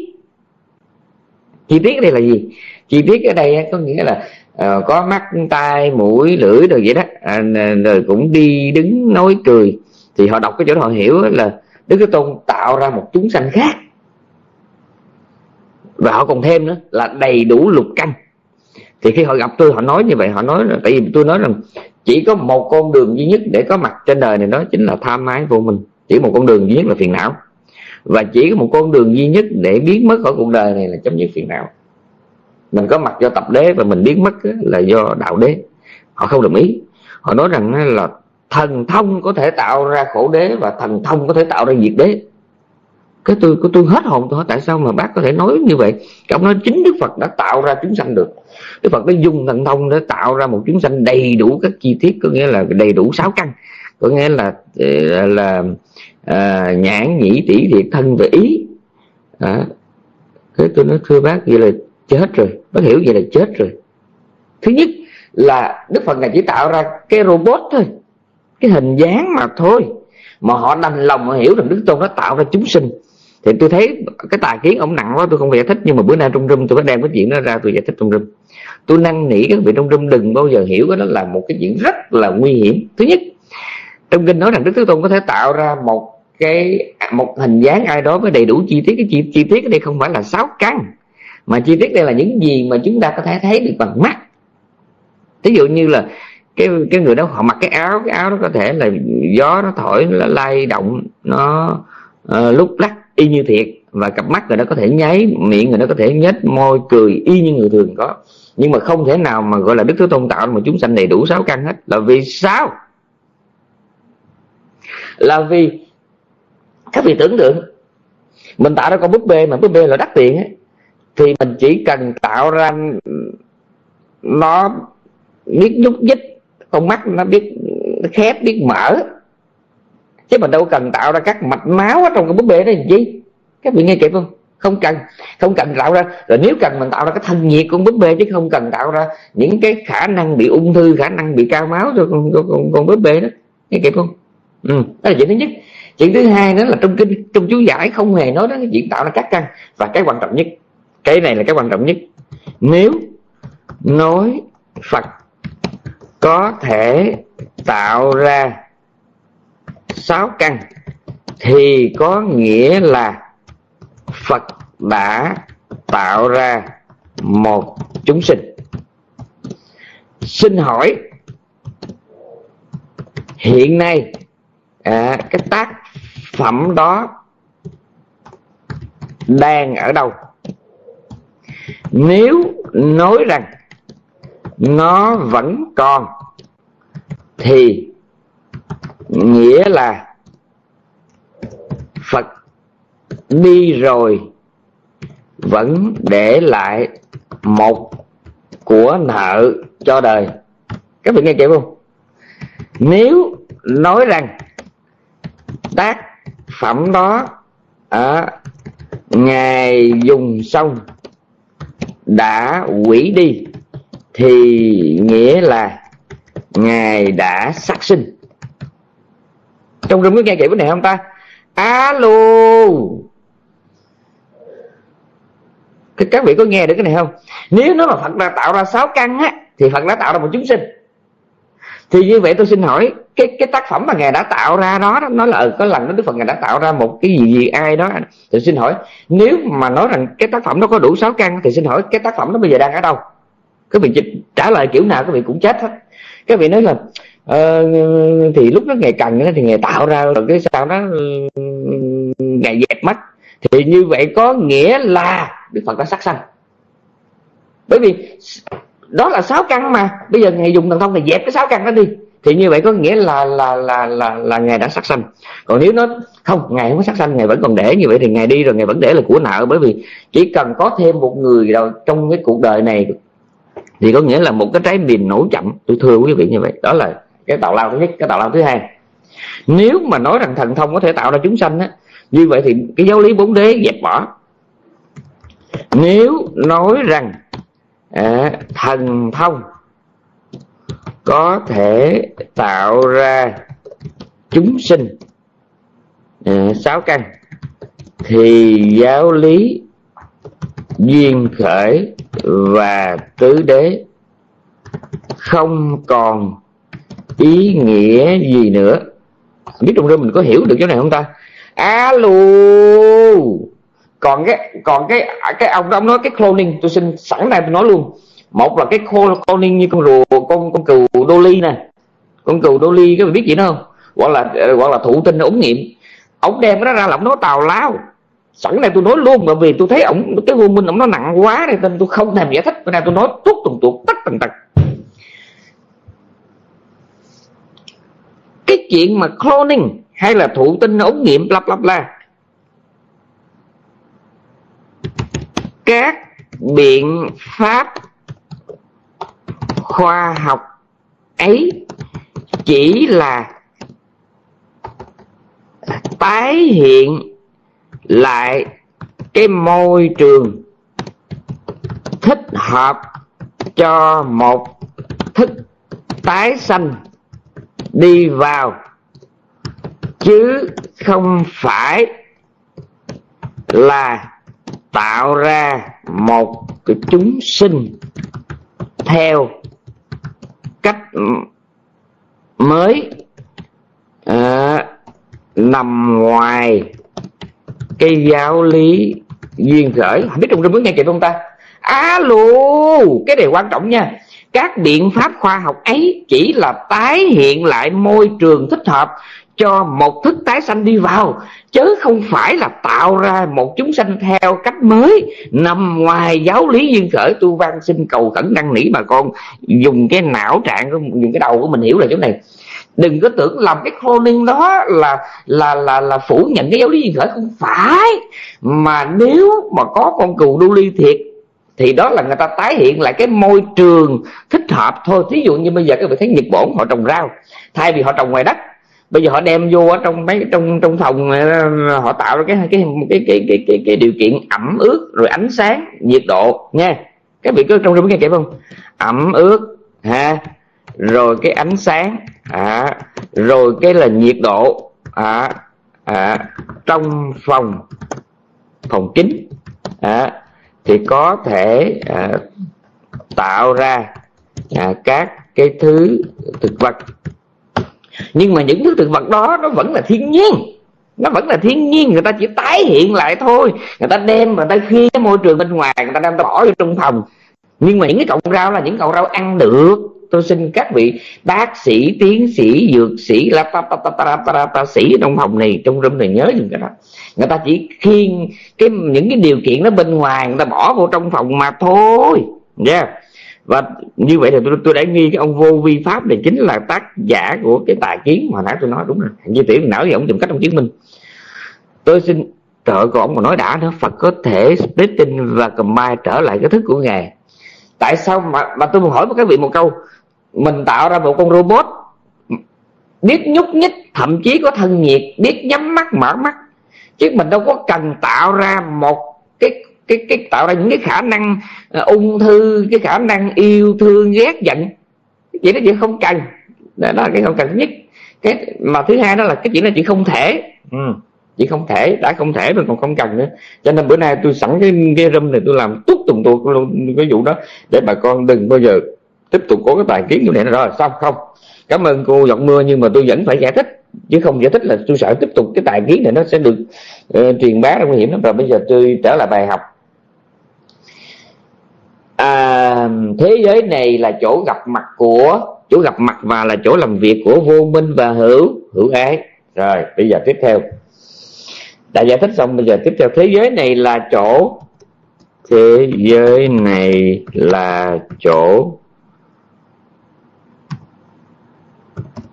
Chi tiết ở đây là gì? Chi tiết ở đây có nghĩa là uh, có mắt tai mũi lưỡi rồi vậy đó. À, rồi cũng đi đứng nói cười. Thì họ đọc cái chỗ đó họ hiểu là Đức Thế Tôn tạo ra một chúng sanh khác. Và họ còn thêm nữa, là đầy đủ lục căn thì khi họ gặp tôi, họ nói như vậy, họ nói là tại vì tôi nói rằng chỉ có một con đường duy nhất để có mặt trên đời này đó chính là tham ái vô minh. Chỉ một con đường duy nhất là phiền não. Và chỉ có một con đường duy nhất để biến mất khỏi cuộc đời này là chấm dứt phiền não. Mình có mặt do tập đế và mình biến mất là do đạo đế. Họ không đồng ý. Họ nói rằng là thần thông có thể tạo ra khổ đế và thần thông có thể tạo ra diệt đế. Cái tôi của tôi hết hồn tôi hỏi tại sao mà bác có thể nói như vậy? Ông nói chính đức phật đã tạo ra chúng sanh được. Đức phật đã dùng thần thông để tạo ra một chúng sanh đầy đủ các chi tiết có nghĩa là đầy đủ sáu căn. Có nghĩa là ờ, là, là à, nhãn nhĩ tỷ thiệt thân và ý. À, thế tôi nói thưa bác vậy là chết rồi. Bác hiểu vậy là chết rồi. Thứ nhất là đức phật này chỉ tạo ra cái robot thôi cái hình dáng mà thôi mà họ đành lòng họ hiểu rằng đức tôn đã tạo ra chúng sinh. Thì tôi thấy cái tài kiến ông nặng quá tôi không giải thích nhưng mà bữa nay trong rung tôi phải đem cái chuyện đó ra tôi giải thích trong rung tôi năn nỉ các vị trong rung đừng bao giờ hiểu cái đó là một cái chuyện rất là nguy hiểm. Thứ nhất trong kinh nói rằng đức thế tôn có thể tạo ra một cái một hình dáng ai đó với đầy đủ chi tiết. Cái chi, chi tiết ở đây không phải là sáu căn mà chi tiết đây là những gì mà chúng ta có thể thấy được bằng mắt. Ví dụ như là cái cái người đó họ mặc cái áo cái áo nó có thể là gió nó thổi nó lay động nó uh, lúc lắc y như thiệt. Và cặp mắt người đó có thể nháy miệng người đó có thể nhếch môi cười y như người thường có. Nhưng mà không thể nào mà gọi là đức thế tôn tạo mà chúng sanh đầy đủ sáu căn hết. Là vì sao? Là vì các vị tưởng tượng mình tạo ra con búp bê mà búp bê là đắt tiền ấy, thì mình chỉ cần tạo ra nó biết nhúc nhích con mắt nó biết khép biết mở. Chứ mình đâu cần tạo ra các mạch máu ở trong cái búp bê đó làm chi? Các vị nghe kịp không? Không cần không cần tạo ra. Rồi nếu cần mình tạo ra cái thân nhiệt của búp bê chứ không cần tạo ra những cái khả năng bị ung thư khả năng bị cao máu cho con con, con, con búp bê đó. Nghe kịp không? Ừ. đó là chuyện thứ nhất. Chuyện thứ hai đó là trong kinh trong chú giải không hề nói đến cái chuyện tạo ra các căn. Và cái quan trọng nhất cái này là cái quan trọng nhất. Nếu nói phật có thể tạo ra sáu căn. Thì có nghĩa là Phật đã tạo ra một chúng sinh. Xin hỏi hiện nay à, cái tác phẩm đó đang ở đâu? Nếu nói rằng nó vẫn còn thì nghĩa là Phật đi rồi vẫn để lại một của nợ cho đời. Các vị nghe kịp không? Nếu nói rằng tác phẩm đó à, ngài dùng xong đã quỷ đi thì nghĩa là ngài đã sát sinh. Trong rừng có nghe kỹ vấn đề không ta? Alo. Các vị có nghe được cái này không? Nếu nó mà phật đã tạo ra sáu căn á, thì phật đã tạo ra một chúng sinh. Thì như vậy tôi xin hỏi, cái cái tác phẩm mà ngài đã tạo ra đó nó là có lần đó đức phật ngài đã tạo ra một cái gì gì, ai đó. Thì xin hỏi, nếu mà nói rằng cái tác phẩm nó có đủ sáu căn, thì xin hỏi cái tác phẩm nó bây giờ đang ở đâu? Các vị trả lời kiểu nào, các vị cũng chết hết các vị nói là uh, thì lúc đó ngày cần thì ngày tạo ra rồi cái sao đó ừ, ngày dẹp mắt. Thì như vậy có nghĩa là đức phật đã sát sanh. Bởi vì đó là sáu căn mà bây giờ ngày dùng thần thông thì dẹp cái sáu căn đó đi. Thì như vậy có nghĩa là là là là là ngài đã sát sanh. Còn nếu nó không ngài không có sát sanh ngài vẫn còn để. Như vậy thì ngài đi rồi ngài vẫn để là của nợ. Bởi vì chỉ cần có thêm một người nào trong cái cuộc đời này thì có nghĩa là một cái trái mìn nổ chậm. Tôi thưa quý vị như vậy. Đó là cái tạo lao thứ nhất cái tạo lao thứ hai. Nếu mà nói rằng thần thông có thể tạo ra chúng sanh á như vậy thì cái giáo lý bốn đế dẹp bỏ. Nếu nói rằng à, thần thông có thể tạo ra chúng sinh à, sáu căn thì giáo lý duyên khởi và tứ đế. Không còn ý nghĩa gì nữa. Biết trong đó mình có hiểu được chỗ này không ta? Alo còn cái còn cái cái ông đó, ông nói cái cloning, tôi xin sẵn này tôi nói luôn. Một là cái cloning như con rùa, con con cừu dolly nè. Con cừu dolly các bạn biết gì đó không? Hoặc là hoặc là thụ tinh ống nghiệm. Ông đem nó ra là ông nói tào lao sẵn này tôi nói luôn bởi vì tôi thấy ổng, cái vô minh ổng nó nặng quá nên tôi không thèm giải thích. Bữa nay tôi nói tuốt tuần tuột tất tần tật. Cái chuyện mà cloning hay là thụ tinh ống nghiệm lặp lặp la các biện pháp khoa học ấy chỉ là tái hiện lại cái môi trường thích hợp cho một thức tái sanh đi vào chứ không phải là tạo ra một cái chúng sinh theo cách mới à, nằm ngoài cái giáo lý duyên khởi. Không biết trong rừng nghe kịp không ta? Alo cái này quan trọng nha. Các biện pháp khoa học ấy chỉ là tái hiện lại môi trường thích hợp cho một thức tái sanh đi vào, chứ không phải là tạo ra một chúng sanh theo cách mới. Nằm ngoài giáo lý duyên khởi, tu văn xin cầu khẩn năng nỉ bà con dùng cái não trạng dùng cái đầu của mình hiểu là chỗ này đừng có tưởng làm cái cloning đó là là là là phủ nhận cái giáo lý duyên khởi không? Phải. Mà nếu mà có con cừu đu ly thiệt thì đó là người ta tái hiện lại cái môi trường thích hợp thôi. Thí dụ như bây giờ các vị thấy nhật bổn họ trồng rau thay vì họ trồng ngoài đất bây giờ họ đem vô ở trong mấy trong trong phòng ờ, họ tạo ra cái cái cái cái cái cái, cái điều kiện ẩm ướt rồi ánh sáng nhiệt độ nha các vị cứ trong rừng nghe kịp không? Ẩm ướt ha. Rồi cái ánh sáng à, rồi cái là nhiệt độ. À, à, trong phòng phòng kính à, thì có thể à, tạo ra à, các cái thứ thực vật. Nhưng mà những thứ thực vật đó nó vẫn là thiên nhiên. Nó vẫn là thiên nhiên. Người ta chỉ tái hiện lại thôi. Người ta đem người ta khi cái môi trường bên ngoài người ta đem bỏ vô trong phòng. Nhưng mà những cái cọng rau là những cọng rau ăn được tôi xin các vị bác sĩ tiến sĩ dược sĩ la ta ta ta ta ta ta sĩ trong phòng này trong room này nhớ dùm cái đó. Người ta chỉ khiên cái những cái điều kiện nó bên ngoài người ta bỏ vô trong phòng mà thôi. Nha. Yeah. và như vậy thì tôi, tôi đã nghi cái ông vô vi pháp này chính là tác giả của cái tài kiến mà nãy tôi nói đúng rồi. Như tiểu não thì ông tìm cách ông chứng minh. Tôi xin trợ của ông mà nói đã nữa Phật có thể splitting và combine trở lại cái thức của ngài. Tại sao mà mà tôi muốn hỏi một cái vị một câu? Mình tạo ra một con robot. Biết nhúc nhích thậm chí có thân nhiệt biết nhắm mắt mở mắt. Chứ mình đâu có cần tạo ra một cái cái cái tạo ra những cái khả năng uh, ung thư cái khả năng yêu thương ghét giận. Cái chuyện đó chỉ không cần. Đó là cái không cần nhất. Cái mà thứ hai đó là cái chuyện đó chỉ không thể. Ừ. chỉ không thể đã không thể rồi còn không cần nữa. Cho nên bữa nay tôi sẵn cái cái room này tôi làm túc tùng tuột luôn cái vụ đó để bà con đừng bao giờ tiếp tục có cái bài kiến như này rồi xong không. Cảm ơn cô giọt mưa nhưng mà tôi vẫn phải giải thích. Chứ không giải thích là tôi sợ tiếp tục cái tài kiến này nó sẽ được uh, truyền bá ra nguy hiểm lắm. Rồi bây giờ tôi trở lại bài học. À, thế giới này là chỗ gặp mặt của chỗ gặp mặt và là chỗ làm việc của vô minh và hữu hữu ái. Rồi bây giờ tiếp theo. Đã giải thích xong bây giờ tiếp theo. Thế giới này là chỗ thế giới này là chỗ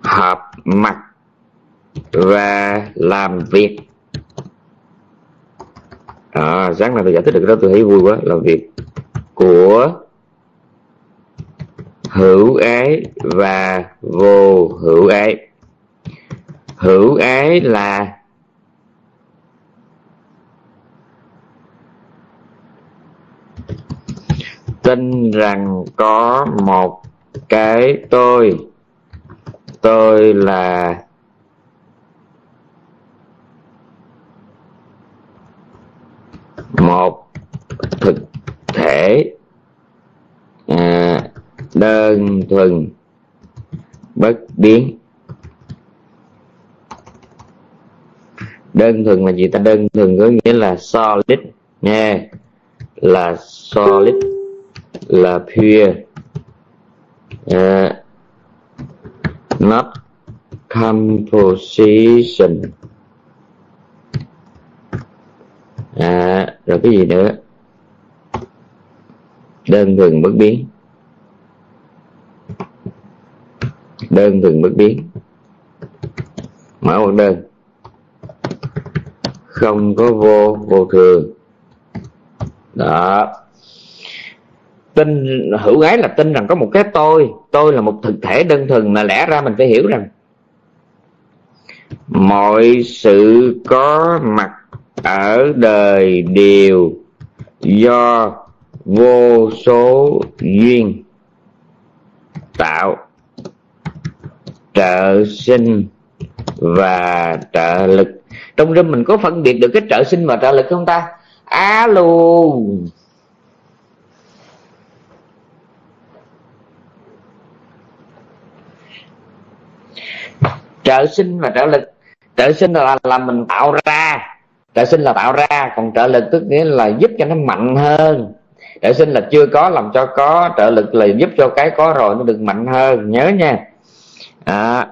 hợp mặt và làm việc. À, sáng nay tôi giải thích được đó tôi thấy vui quá. Làm việc của hữu ái và vô hữu ái. Hữu ái là tin rằng có một cái tôi tôi là một thực thể à, đơn thuần bất biến. Đơn thuần là gì ta? Đơn thuần có nghĩa là solid nha là solid là pure. À, not composition. À, rồi cái gì nữa? Đơn thuần bất biến. Đơn thuần bất biến. Mở một đơn. Không có vô vô thường. Đó tin, hữu ái là tin rằng có một cái tôi. Tôi là một thực thể đơn thuần mà lẽ ra mình phải hiểu rằng mọi sự có mặt ở đời đều do vô số duyên tạo, trợ sinh và trợ lực. Trong rừng mình có phân biệt được cái trợ sinh và trợ lực không ta? Alo! Trợ sinh và trợ lực. Trợ sinh là là mình tạo ra. Trợ sinh là tạo ra. Còn trợ lực tức nghĩa là giúp cho nó mạnh hơn. Trợ sinh là chưa có làm cho có. Trợ lực là giúp cho cái có rồi nó được mạnh hơn. Nhớ nha. À,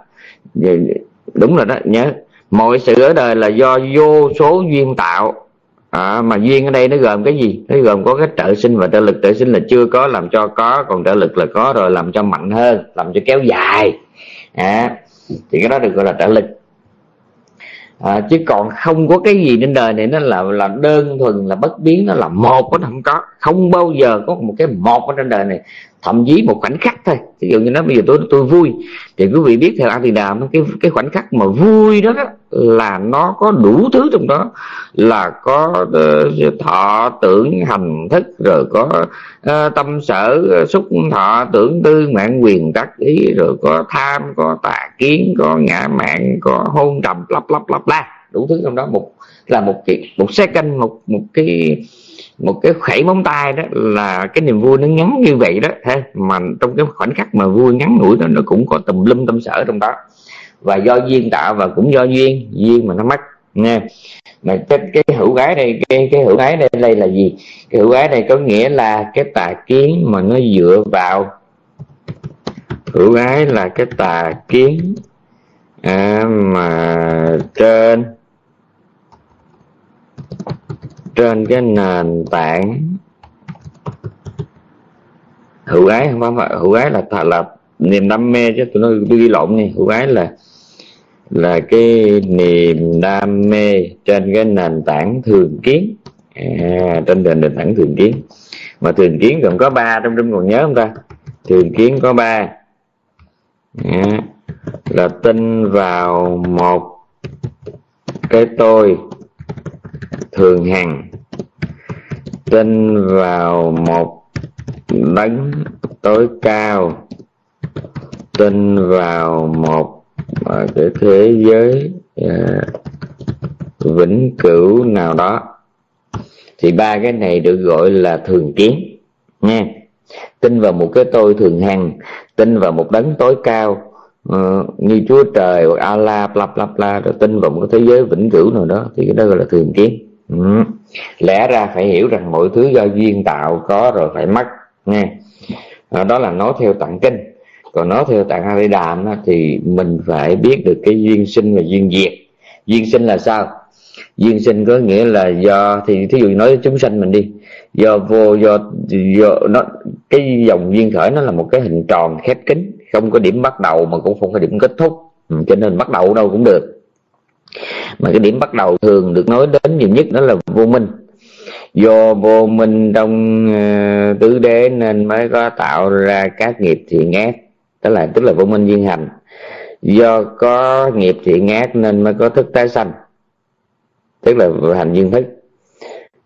đúng rồi đó nhớ. Mọi sự ở đời là do vô số duyên tạo. À, mà duyên ở đây nó gồm cái gì? Nó gồm có cái trợ sinh và trợ lực. Trợ sinh là chưa có làm cho có. Còn trợ lực là có rồi làm cho mạnh hơn làm cho kéo dài. À, thì cái đó được gọi là trả lực à, chứ còn không có cái gì trên đời này nó là là đơn thuần là bất biến nó là một nó không có. Không bao giờ có một cái một ở trên đời này thậm chí một khoảnh khắc thôi. Ví dụ như nó bây giờ tôi tôi vui thì quý vị biết theo a đàm cái cái khoảnh khắc mà vui đó, đó là nó có đủ thứ trong đó. Là có uh, thọ tưởng hành thức rồi có uh, tâm sở ờ, xúc thọ tưởng tư mạng quyền tác ý rồi có tham có tà kiến có ngã mạng có hôn trầm lấp lấp lấp la đủ thứ trong đó. Một là một cái một second một một cái một cái khẩy móng tay đó là cái niềm vui nó ngắn như vậy đó ha mà trong cái khoảnh khắc mà vui ngắn ngủi đó nó cũng có tùm lum tâm sở trong đó. Và do duyên tạo và cũng do duyên duyên mà nó mất nha mà cái cái hữu gái đây cái cái hữu gái đây đây là gì? Cái hữu gái đây có nghĩa là cái tà kiến mà nó dựa vào. Hữu gái là cái tà kiến à, mà trên trên cái nền tảng. Hữu ái không phải hữu ái là thật là niềm đam mê chứ tôi nói tôi ghi lộn nha hữu ái là là cái niềm đam mê trên cái nền tảng thường kiến. À, trên nền tảng thường kiến. Mà thường kiến còn có ba trong trong còn nhớ không ta? Thường kiến có ba. À, là tin vào một cái tôi thường hằng tin vào một đấng tối cao tin vào một à, cái thế giới à, vĩnh cửu nào đó. Thì ba cái này được gọi là thường kiến nha. Tin vào một cái tôi thường hằng tin vào một đấng tối cao uh, như chúa trời hoặc allah bla bla bla rồi tin vào một cái thế giới vĩnh cửu nào đó thì cái đó gọi là thường kiến ừ. lẽ ra phải hiểu rằng mọi thứ do duyên tạo có rồi phải mất nghe. À, đó là nói theo tạng kinh. Còn nói theo tạng a đàm thì mình phải biết được cái duyên sinh và duyên diệt. Duyên sinh là sao? Duyên sinh có nghĩa là do thì thí dụ nói chúng sanh mình đi do vô do do nó cái dòng duyên khởi nó là một cái hình tròn khép kín không có điểm bắt đầu mà cũng không có điểm kết thúc. Ừ, cho nên bắt đầu đâu cũng được mà cái điểm bắt đầu thường được nói đến nhiều nhất đó là vô minh. Do vô minh trong uh, tứ đế nên mới có tạo ra các nghiệp thiện ác tức là tức là vô minh duyên hành. Do có nghiệp thiện ác nên mới có thức tái sanh tức là hành duyên thức.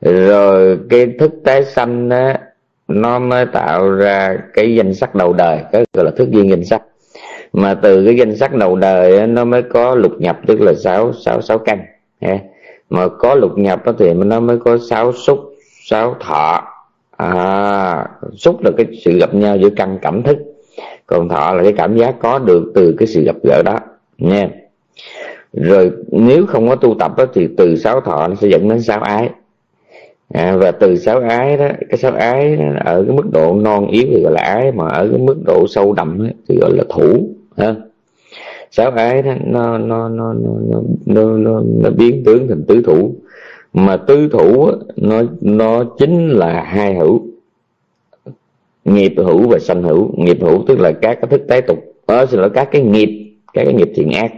Rồi cái thức tái sanh đó, nó mới tạo ra cái danh sắc đầu đời cái gọi là thức duyên danh sắc mà từ cái danh sắc đầu đời nó mới có lục nhập tức là sáu sáu sáu căn. Mà có lục nhập thì nó mới có sáu xúc sáu thọ. À, xúc là cái sự gặp nhau giữa căn cảm thức. Còn thọ là cái cảm giác có được từ cái sự gặp gỡ đó. Nha rồi nếu không có tu tập đó, thì từ sáu thọ nó sẽ dẫn đến sáu ái à, và từ sáu ái đó cái sáu ái đó, ở cái mức độ non yếu thì gọi là ái mà ở cái mức độ sâu đậm đó, thì gọi là thủ ha. Sáu ái đó nó nó nó nó nó, nó, nó, nó biến tướng thành tứ thủ. Mà tứ thủ nó nó chính là hai hữu nghiệp hữu và sanh hữu. Nghiệp hữu tức là các cái thức tái tục. Đó xin lỗi các cái nghiệp các cái nghiệp thiện ác.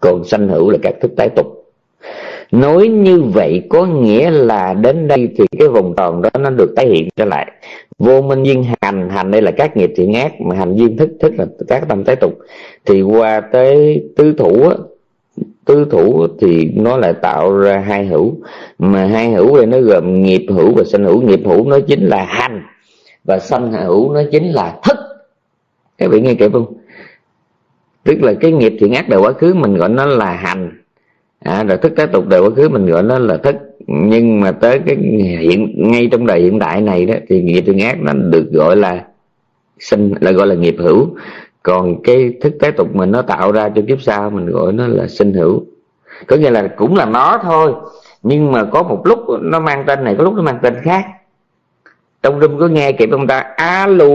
Còn sanh hữu là các thức tái tục nói như vậy có nghĩa là đến đây thì cái vòng tròn đó nó được tái hiện trở lại. Vô minh duyên hành hành đây là các nghiệp thiện ác, mà hành duyên thức thức là các tâm tái tục. Thì qua tới tứ thủ tứ thủ thì nó lại tạo ra hai hữu. Mà hai hữu này nó gồm nghiệp hữu và sanh hữu. Nghiệp hữu nó chính là hành và sanh hữu nó chính là thức. Các vị nghe kịp không? Tức là cái nghiệp thiện ác đời quá khứ mình gọi nó là hành à, rồi thức tiếp tục đời quá khứ mình gọi nó là thức. Nhưng mà tới cái hiện ngay trong đời hiện tại này đó thì nghiệp thiện ác nó được gọi là sinh là gọi là nghiệp hữu. Còn cái thức tiếp tục mình nó tạo ra cho kiếp sau mình gọi nó là sinh hữu. Có nghĩa là cũng là nó thôi nhưng mà có một lúc nó mang tên này có lúc nó mang tên khác. Trong room có nghe kịp ông ta? Alo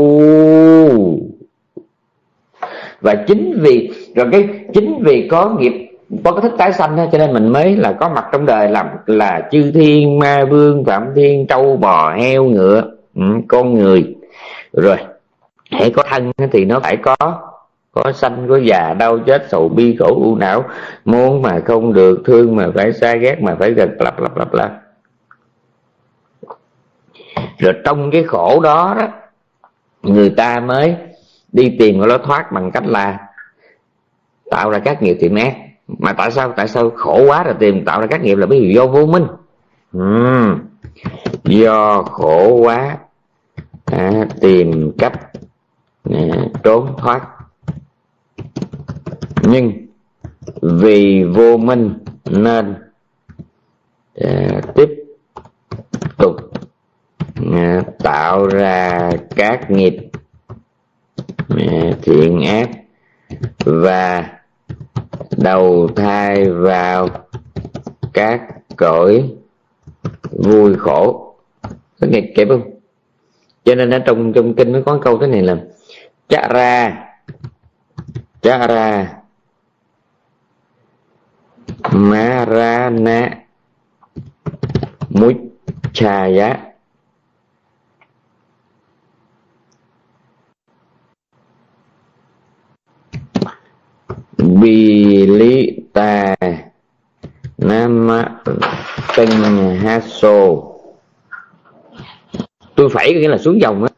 và chính vì rồi cái chính vì có nghiệp có cái thức tái sanh cho nên mình mới là có mặt trong đời làm là chư thiên, ma vương, phạm thiên, trâu, bò, heo, ngựa ừ, con người. Rồi hãy có thân thì nó phải có có sanh, có già, đau chết, sầu bi, khổ, u não. Muốn mà không được, thương mà phải xa ghét, mà phải gần lặp lặp lặp lặp rồi trong cái khổ đó đó, người ta mới đi tìm cái lối thoát bằng cách là tạo ra các nghiệp thiện ác mà tại sao tại sao khổ quá rồi tìm tạo ra các nghiệp là bởi vì do vô minh uhm. do khổ quá à, tìm cách à, trốn thoát nhưng vì vô minh nên à, tiếp tục à, tạo ra các nghiệp à, thiện ác và đầu thai vào các cõi vui khổ. Có nghe kịp không? Cho nên ở trong trong kinh nó có câu thế này là, cha ra cha ra marana muchaya bi lý ta nam tinh ha sô tôi phải nghĩa là xuống dòng á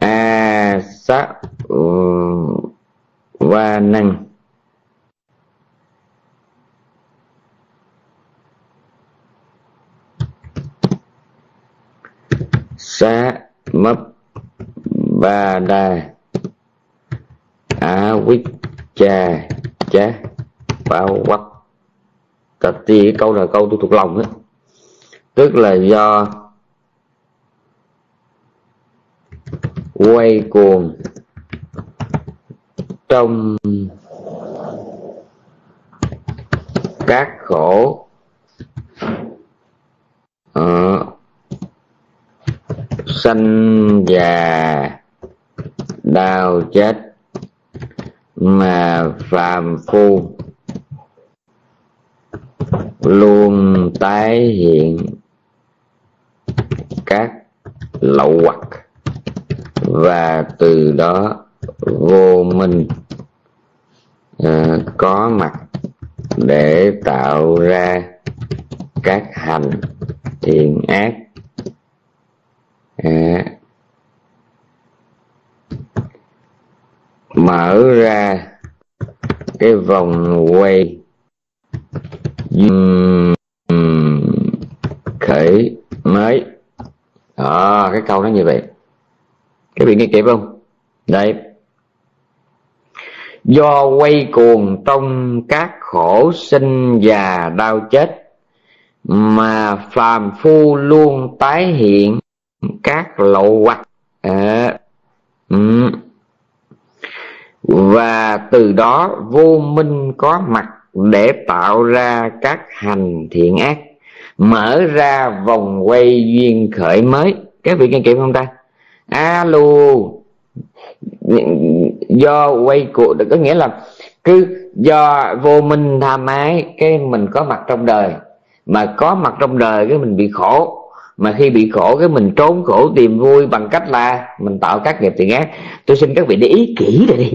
a sa va năng sa mấp ba đa a quýt cha cha bao quắp thì cái câu là câu tôi thuộc lòng á. Tức là do quay cuồng trong các khổ ở ờ, sanh già đau chết mà phàm phu luôn tái hiện các lậu hoặc và từ đó vô minh à, có mặt để tạo ra các hành thiện ác. À, mở ra cái vòng quay khởi mới đó cái câu nó như vậy. Cái vị nghe kịp không? Đây. Do quay cuồng trong các khổ sinh già đau chết mà phàm phu luôn tái hiện các lậu hoặc à, ờ, ừ. và từ đó vô minh có mặt để tạo ra các hành thiện ác, mở ra vòng quay duyên khởi mới. Các vị nghe kịp không ta? Alo. Do quay của, có nghĩa là cứ do vô minh tham ái cái mình có mặt trong đời. Mà có mặt trong đời cái mình bị khổ. Mà khi bị khổ cái mình trốn khổ tìm vui bằng cách là mình tạo các nghiệp thiện ác. Tôi xin các vị để ý kỹ rồi đi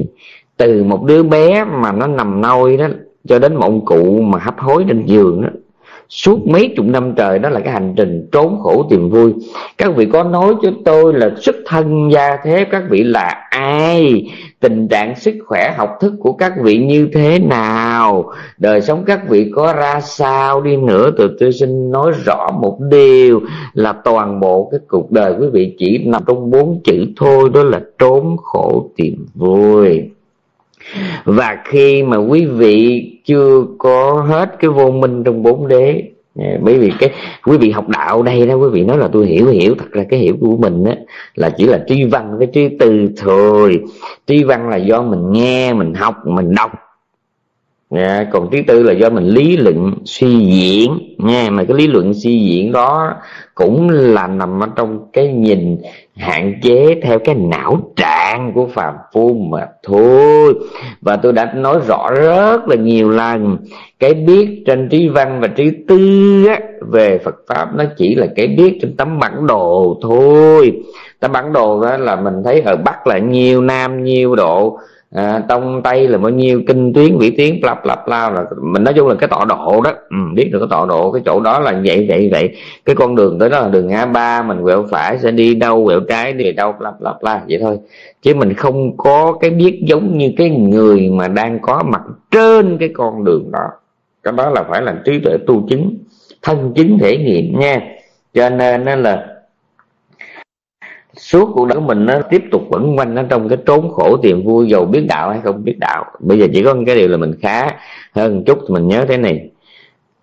từ một đứa bé mà nó nằm nôi đó cho đến một cụ mà hấp hối trên giường đó. Suốt mấy chục năm trời đó là cái hành trình trốn khổ tìm vui. Các vị có nói cho tôi là xuất thân gia thế, các vị là ai? Tình trạng sức khỏe, học thức của các vị như thế nào? Đời sống các vị có ra sao? Đi nữa từ tôi xin nói rõ một điều là toàn bộ cái cuộc đời quý vị chỉ nằm trong bốn chữ thôi, đó là trốn khổ tìm vui và khi mà quý vị chưa có hết cái vô minh trong bốn đế à, bởi vì cái, quý vị học đạo đây đó, quý vị nói là tôi hiểu hiểu, thật ra cái hiểu của mình á, là chỉ là tri văn với trí từ thôi. Tri văn là do mình nghe, mình học, mình đọc yeah, còn thứ tư là do mình lý luận suy diễn. Nha mà cái lý luận suy diễn đó cũng là nằm ở trong cái nhìn hạn chế theo cái não trạng của phàm phu mà thôi. Và tôi đã nói rõ rất là nhiều lần cái biết trên trí văn và trí tư á, về Phật pháp nó chỉ là cái biết trên tấm bản đồ thôi. Tấm bản đồ đó là mình thấy ở Bắc là nhiều Nam nhiều độ à, tông tây là bao nhiêu kinh tuyến vĩ tuyến lặp lặp la là mình nói chung là cái tọa độ đó. Ừ, biết được cái tọa độ cái chỗ đó là vậy vậy vậy. Cái con đường tới đó là đường a ba mình quẹo phải sẽ đi đâu quẹo trái đi đâu lặp lặp la vậy thôi. Chứ mình không có cái biết giống như cái người mà đang có mặt trên cái con đường đó. Cái đó là phải là trí tuệ tu chứng thân chứng thể nghiệm nha. Cho nên là suốt cuộc đời của mình nó tiếp tục vẫn quanh nó trong cái trốn khổ tìm vui, giàu biết đạo hay không biết đạo. Bây giờ chỉ có cái điều là mình khá hơn một chút thì mình nhớ thế này.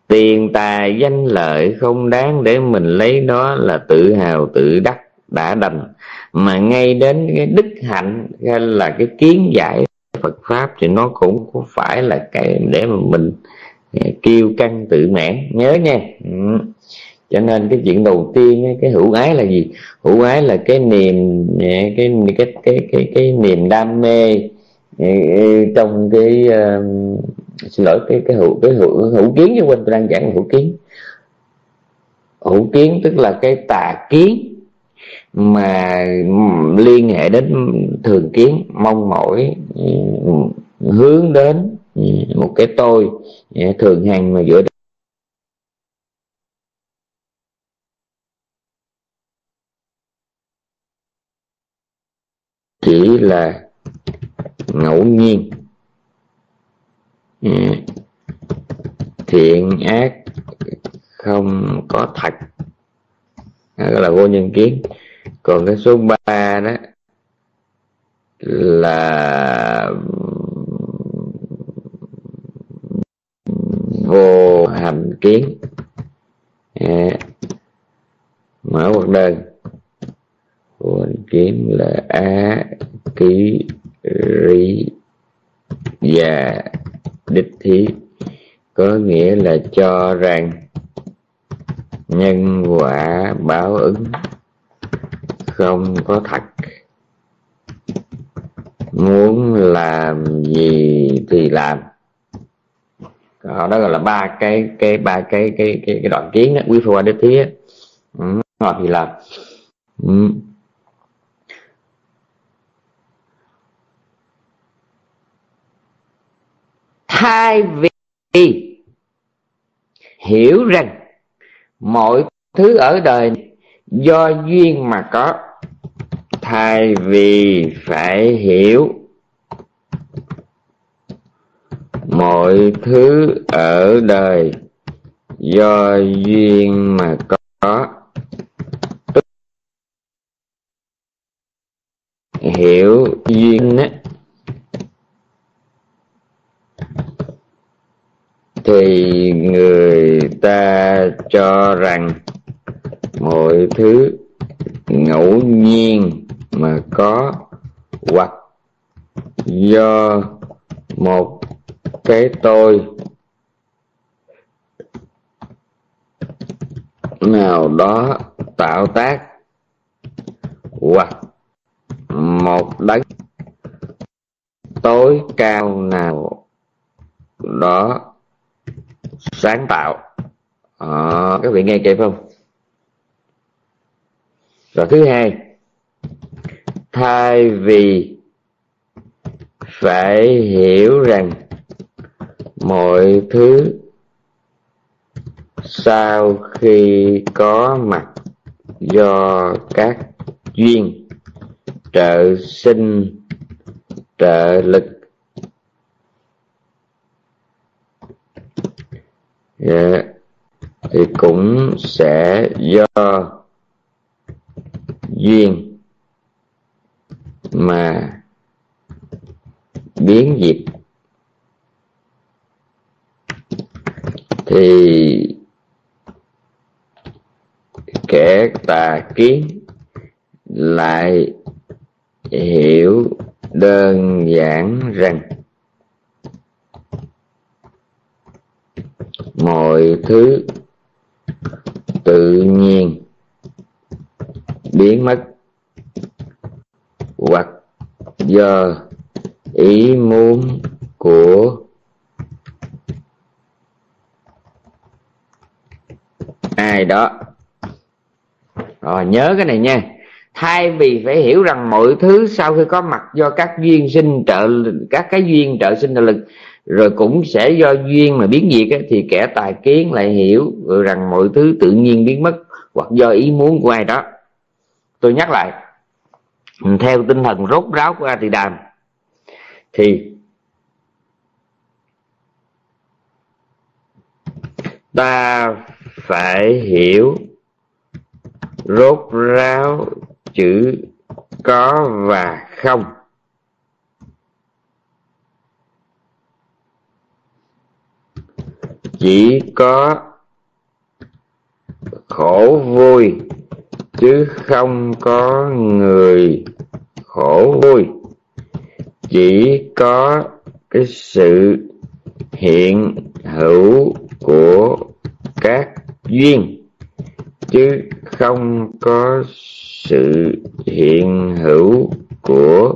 Tiền tài danh lợi không đáng để mình lấy đó là tự hào, tự đắc đã đành. Mà ngay đến cái đức hạnh hay là cái kiến giải Phật pháp thì nó cũng không phải là cái để mà mình à, kêu căng tự mãn. Nhớ nha. Ừ cho nên cái chuyện đầu tiên cái hữu ái là gì? Hữu ái là cái niềm cái cái cái cái cái, cái niềm đam mê trong cái uh, xin lỗi cái cái hữu cái hữu, hữu kiến chứ quên tôi đang giảng hữu kiến. Hữu kiến tức là cái tà kiến mà ừ, liên hệ đến thường kiến mong mỏi ừ, hướng đến ừ, một cái tôi thường hành mà dựa là ngẫu nhiên. Ừ. Thiện ác không có thật. Đó là vô nhân kiến. Còn cái số 3 đó là vô hành kiến mở hoạt đơn của kiếm là a ký ri và đích thí có nghĩa là cho rằng nhân quả báo ứng không có thật. Muốn làm gì thì làm. Đó, đó gọi là ba cái cái ba cái cái cái, cái đoạn kiến đó. Quý phu đức thí đó ừ, thì làm. Ừ. thay vì hiểu rằng mọi thứ ở đời do duyên mà có thay vì phải hiểu mọi thứ ở đời do duyên mà có hiểu duyên ấy, thì người ta cho rằng mọi thứ ngẫu nhiên mà có, hoặc do một cái tôi nào đó tạo tác, hoặc một đấng tối cao nào đó sáng tạo. À, các vị nghe kịp không? Rồi thứ hai thay vì phải hiểu rằng mọi thứ sau khi có mặt do các duyên trợ sinh trợ lực yeah. Thì cũng sẽ do duyên mà biến dịp thì kẻ tà kiến lại hiểu đơn giản rằng mọi thứ tự nhiên biến mất hoặc do ý muốn của ai đó. Rồi, nhớ cái này nha. Thay vì phải hiểu rằng mọi thứ sau khi có mặt do các duyên sinh trợ, các cái duyên trợ sinh trợ lực rồi cũng sẽ do duyên mà biến diệt ấy, thì kẻ tài kiến lại hiểu rằng mọi thứ tự nhiên biến mất hoặc do ý muốn của ai đó. Tôi nhắc lại theo tinh thần rốt ráo của a tỳ đàm thì ta phải hiểu rốt ráo chữ có và không. Chỉ có khổ vui, chứ không có người khổ vui. Chỉ có cái sự hiện hữu của các duyên, chứ không có sự hiện hữu của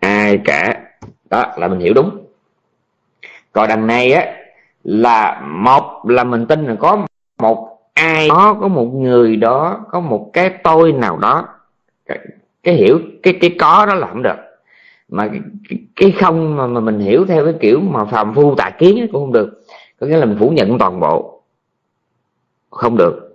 ai cả. Đó, là mình hiểu đúng còn đằng này á là một là mình tin là có một ai đó có một người đó có một cái tôi nào đó. Cái, cái hiểu cái cái có đó là không được. Mà cái, cái không mà, mà mình hiểu theo cái kiểu mà phàm phu tà kiến cũng không được. Có nghĩa là mình phủ nhận toàn bộ. Không được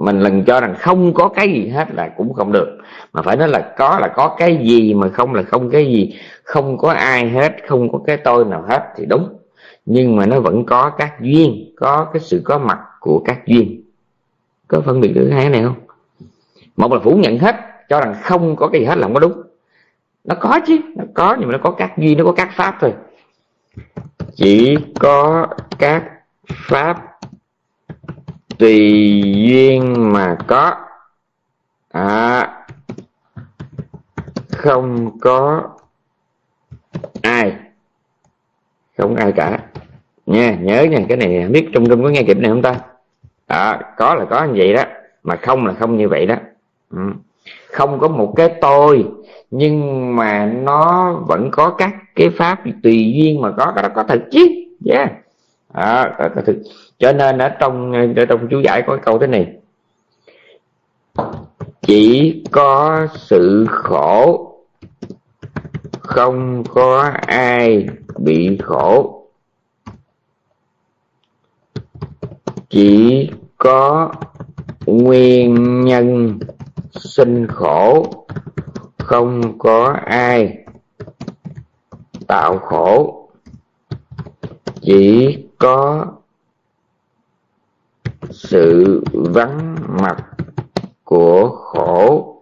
mình lần cho rằng không có cái gì hết là cũng không được. Mà phải nói là có là có cái gì mà không là không cái gì. Không có ai hết, không có cái tôi nào hết thì đúng. Nhưng mà nó vẫn có các duyên, có cái sự có mặt của các duyên. Có phân biệt được hai này không? Một là phủ nhận hết, cho rằng không có cái gì hết là không có đúng. Nó có chứ, nó có nhưng mà nó có các duyên, nó có các pháp thôi. Chỉ có các pháp tùy duyên mà có. À, không có ai. Không ai cả. Nha nhớ nha cái này biết trong trung có nghe kịp này không ta? À, có là có như vậy đó mà không là không như vậy đó. Ừ. không có một cái tôi nhưng mà nó vẫn có các cái pháp tùy duyên mà có. Cái đó có thật chứ. Yeah à, có cho nên ở trong ở trong chú giải có câu thế này. Chỉ có sự khổ không có ai bị khổ. Chỉ có nguyên nhân sinh khổ không có ai tạo khổ. Chỉ có sự vắng mặt của khổ.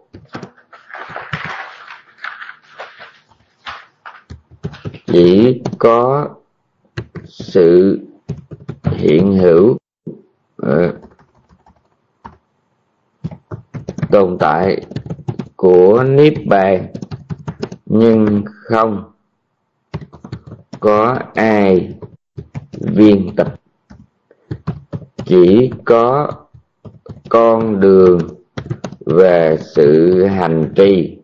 Chỉ có sự hiện hữu uh, tồn tại của niết bàn. Nhưng không có ai viên tập. Chỉ có con đường về sự hành trì.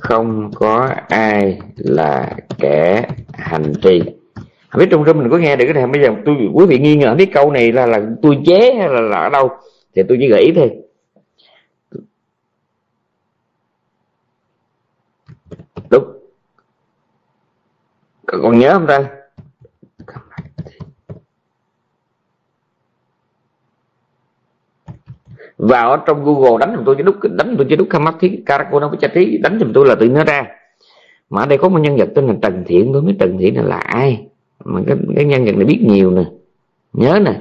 Không có ai là kẻ hành trì. Không biết trong rung mình có nghe được cái này bây giờ tôi quý vị nghi ngờ biết câu này là là tôi chế hay là, là ở đâu? Thì tôi chỉ gợi ý thôi. Đúng. Còn nhớ không ta? Vào trong google đánh giùm tôi cho đúc đánh tôi cho đúc kamat thí karako nó với thí đánh giùm tôi là tự nó ra. Mà ở đây có một nhân vật tên là trần thiện tôi biết trần thiện là, là ai? Mà cái, cái nhân vật này biết nhiều nè. Nhớ nè.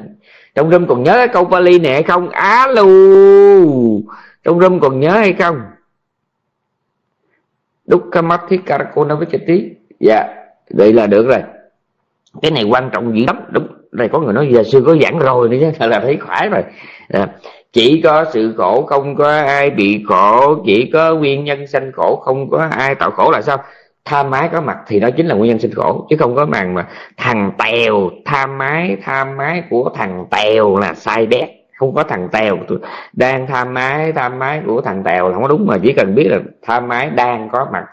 Trong room còn nhớ cái câu Pali này hay không? Alo trong room còn nhớ hay không? Dukkamathi Karakona với tí dạ vậy là được rồi. Cái này quan trọng gì lắm. Đúng đây có người nói giờ sư có giảng rồi nữa chứ. Là thấy khỏe rồi. À, chỉ có sự khổ không có ai bị khổ chỉ có nguyên nhân sanh khổ không có ai tạo khổ là sao? Tham ái có mặt thì đó chính là nguyên nhân sinh khổ chứ không có màn mà thằng tèo tham ái tham ái của thằng tèo là sai đét không có thằng tèo. Đang tham ái tham ái của thằng tèo là không có đúng mà chỉ cần biết là tham ái đang có mặt.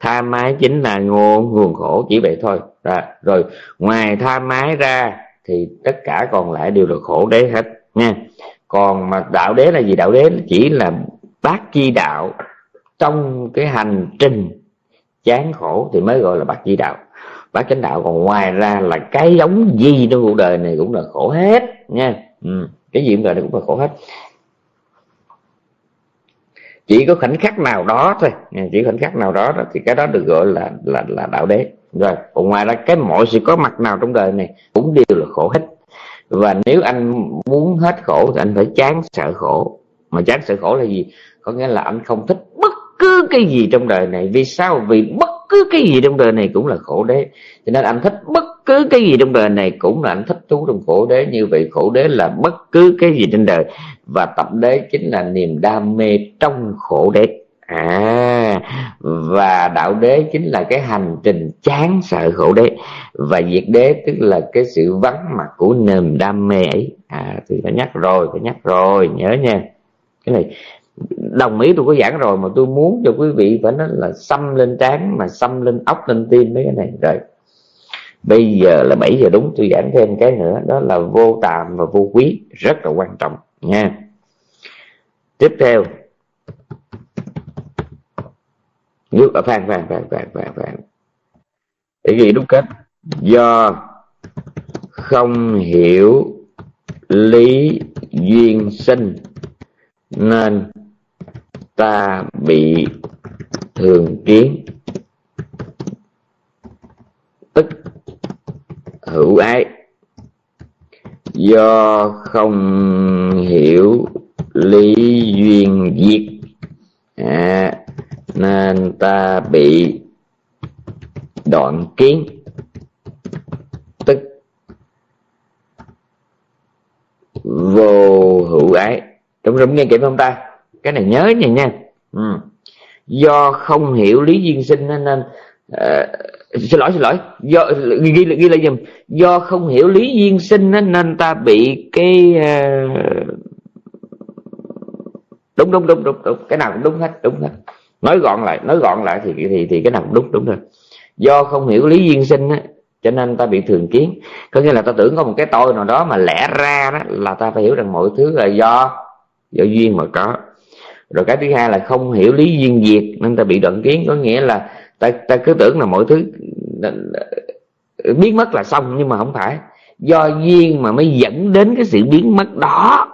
Tham ái chính là nguồn nguồn khổ chỉ vậy thôi. Rồi, rồi ngoài tham ái ra thì tất cả còn lại đều là khổ đế hết nha còn mà đạo đế là gì? Đạo đế chỉ là bát chi đạo trong cái hành trình chán khổ thì mới gọi là bát chi đạo. Bát chánh đạo còn ngoài ra là cái giống gì trong cuộc đời này cũng là khổ hết, nha. Ừ. cái gì cũng đời này cũng là khổ hết. Chỉ có khoảnh khắc nào đó thôi chỉ khoảnh khắc nào đó thì cái đó được gọi là là là đạo đế. Rồi, còn ngoài ra cái mọi sự có mặt nào trong đời này cũng đều là khổ hết và nếu anh muốn hết khổ thì anh phải chán sợ khổ. Mà chán sợ khổ là gì? Có nghĩa là anh không thích bất cứ cái gì trong đời này. Vì sao? Vì bất cứ cái gì trong đời này cũng là khổ đế. Cho nên anh thích bất cứ cái gì trong đời này cũng là anh thích thú trong khổ đế. Như vậy khổ đế là bất cứ cái gì trên đời. Và tập đế chính là niềm đam mê trong khổ đế à và đạo đế chính là cái hành trình chán sợ khổ đế. Và diệt đế tức là cái sự vắng mặt của niềm đam mê ấy. À thì phải nhắc rồi, phải nhắc rồi, nhớ nha. Cái này, đồng ý tôi có giảng rồi mà tôi muốn cho quý vị phải nói là xâm lên trán mà xâm lên ốc lên tim mấy cái này. Rồi, bây giờ là 7 giờ đúng, tôi giảng thêm cái nữa. Đó là vô tạm và vô quý, rất là quan trọng nha. Tiếp theo. Nước à, ở phan phan phan phan phan phan để ghi đúc kết. Do không hiểu lý duyên sinh nên ta bị thường kiến. Tức hữu ái. Do không hiểu lý duyên diệt. À, nên ta bị đoạn kiến. Tức vô hữu ái. Đúng rồi nghe kịp không ta? Cái này nhớ nha nha. Ừ. do không hiểu lý duyên sinh nên uh, xin lỗi xin lỗi. Do ghi ghi, ghi lại dùm do không hiểu lý duyên sinh nên ta bị cái uh, đúng đúng đúng đúng đúng. Cái nào cũng đúng hết đúng hết nói gọn lại, nói gọn lại thì thì thì cái nào cũng đúng đúng rồi do không hiểu lý duyên sinh á, cho nên ta bị thường kiến. Có nghĩa là ta tưởng có một cái tôi nào đó mà lẽ ra đó là ta phải hiểu rằng mọi thứ là do do duyên mà có. Rồi cái thứ hai là không hiểu lý duyên diệt nên ta bị đoạn kiến. Có nghĩa là ta ta cứ tưởng là mọi thứ ờ, ờ, biến mất là xong nhưng mà không phải. Do duyên mà mới dẫn đến cái sự biến mất đó.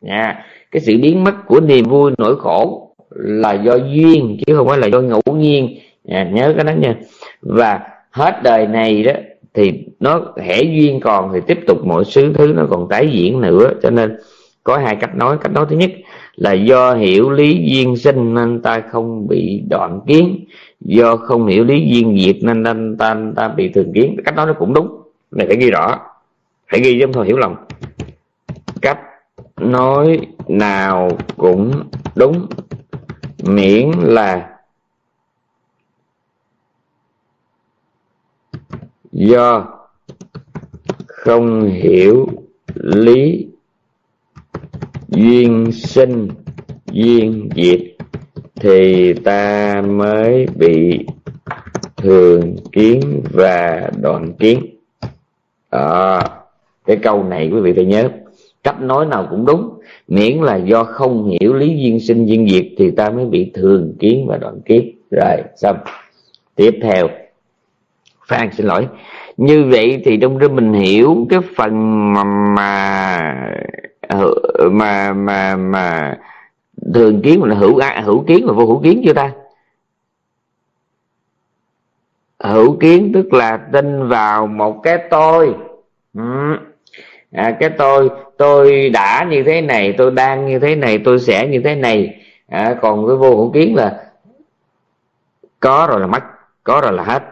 Nha, cái sự biến mất của niềm vui nỗi khổ là do duyên chứ không phải là do ngẫu nhiên. À, nhớ cái đó nha. Và hết đời này đó thì nó hẻ duyên còn thì tiếp tục mọi thứ thứ nó còn tái diễn nữa. Cho nên có hai cách nói. Cách nói thứ nhất là do hiểu lý duyên sinh nên ta không bị đoạn kiến. Do không hiểu lý duyên diệt nên ta, ta, ta bị thường kiến. Cách nói nó cũng đúng. Này phải ghi rõ. Phải ghi cho thôi hiểu lòng cách nói nào cũng đúng miễn là do không hiểu lý duyên sinh duyên diệt thì ta mới bị thường kiến và đoạn kiến. À, cái câu này quý vị phải nhớ cách nói nào cũng đúng miễn là do không hiểu lý duyên sinh duyên diệt thì ta mới bị thường kiến và đoạn kiến rồi xong. Tiếp theo. Phan xin lỗi. Như vậy thì trong đó mình hiểu cái phần mà mà mà mà, mà thường kiến là hữu hữu kiến và vô hữu kiến chưa ta? Hữu kiến tức là tin vào một cái tôi. Ừ à, cái tôi tôi đã như thế này tôi đang như thế này tôi sẽ như thế này. À, còn cái vô hữu kiến là có rồi là mất có rồi là hết.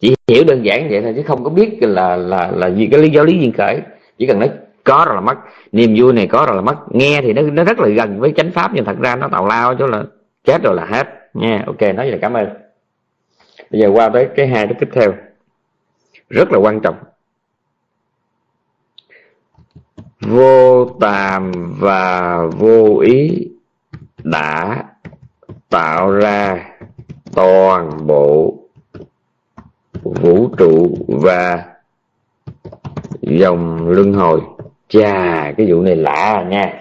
Chỉ hiểu đơn giản vậy thôi chứ không có biết là là là gì cái lý do lý duyên khởi. Chỉ cần nói có rồi là mất niềm vui này có rồi là mất. Nghe thì nó nó rất là gần với chánh pháp nhưng thật ra nó tào lao chỗ là chết rồi là hết. Nha ok nói vậy là cảm ơn. Bây giờ qua tới cái hai cái tiếp theo. Rất là quan trọng vô tàm và vô ý đã tạo ra toàn bộ vũ trụ và dòng luân hồi. Chà, cái vụ này lạ nha.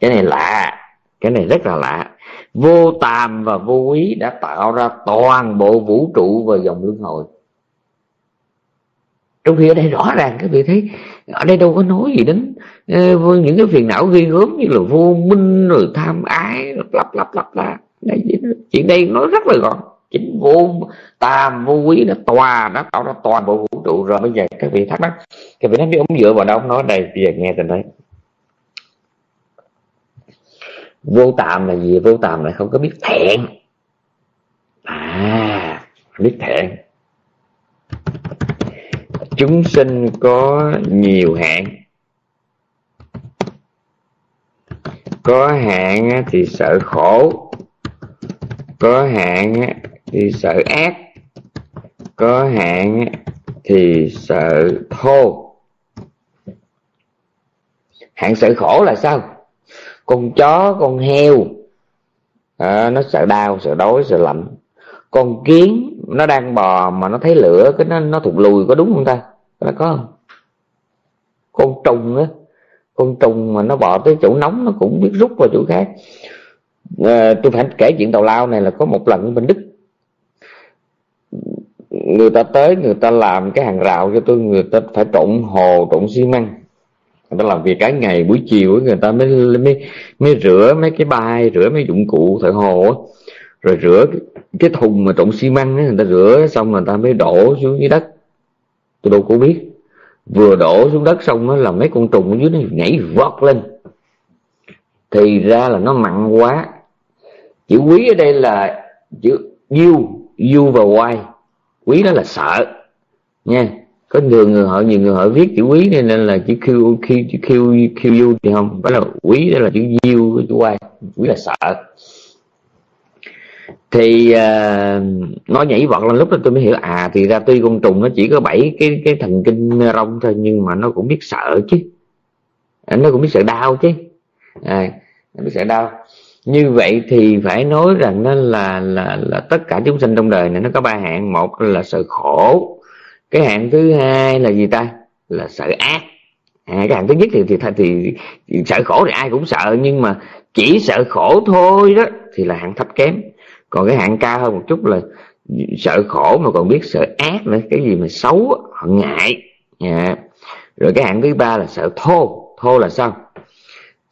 Cái này lạ. Cái này rất là lạ. Vô tàm và vô ý đã tạo ra toàn bộ vũ trụ và dòng luân hồi. Trong khi ở đây rõ ràng các vị thấy ở đây đâu có nói gì đến uh, những cái phiền não ghi gớm như là vô minh rồi tham ái rồi lặp lặp lặp là đây chuyện đây nói rất là gọn. Chính vô tam vô quý đã tòa nó tạo ra toàn bộ vũ trụ rồi. Bây giờ các vị thắc mắc. Các vị nói biết ông dựa vào đâu? Ông nói đây bây giờ nghe tình đấy vô tạm là gì? Vô tạm là không có biết thẹn. À biết thẹn chúng sinh có nhiều hạn có hạn thì sợ khổ. Có hạn thì sợ ác. Có hạn thì sợ thô. Hạn sợ khổ là sao? Con chó con heo. À, nó sợ đau sợ đói sợ lạnh. Con kiến nó đang bò mà nó thấy lửa cái nó nó thụt lùi có đúng không ta? Nó có không? Con trùng á. Con trùng mà nó bò tới chỗ nóng nó cũng biết rút vào chỗ khác. À, tôi phải kể chuyện tàu lao này là có một lần bên đức. Người ta tới người ta làm cái hàng rào cho tôi người ta phải trộn hồ trộn xi măng. Người ta làm việc cả ngày buổi chiều người ta mới mới mới rửa mấy cái bài rửa mấy dụng cụ thợ hồ rồi rửa cái, thùng mà trộn xi măng ấy, người ta rửa xong người ta mới đổ xuống dưới đất. Tôi đâu có biết. Vừa đổ xuống đất xong nó là mấy con trùng ở dưới nó nhảy vọt lên. Thì ra là nó mặn quá. Chữ quý ở đây là chữ u u và y quý đó là sợ. Nha có nhiều người họ nhiều người họ viết chữ quý nên là chữ q q q q u thì không? Phải là quý đó là chữ u chữ y quý là sợ thì uh, nó nhảy vọt lên lúc đó tôi mới hiểu à thì ra tuy con trùng nó chỉ có bảy cái cái thần kinh rong thôi nhưng mà nó cũng biết sợ chứ. À, nó cũng biết sợ đau chứ. À, nó biết sợ đau. Như vậy thì phải nói rằng nó là là là tất cả chúng sinh trong đời này nó có ba hạng. Một là sợ khổ cái hạng thứ hai là gì ta? Là sợ ác. À, cái hạng thứ nhất thì, thì thì thì sợ khổ thì ai cũng sợ nhưng mà chỉ sợ khổ thôi đó thì là hạng thấp kém còn cái hạng cao hơn một chút là sợ khổ mà còn biết sợ ác nữa cái gì mà xấu họ ngại. À. rồi cái hạng thứ ba là sợ thô. Thô là sao?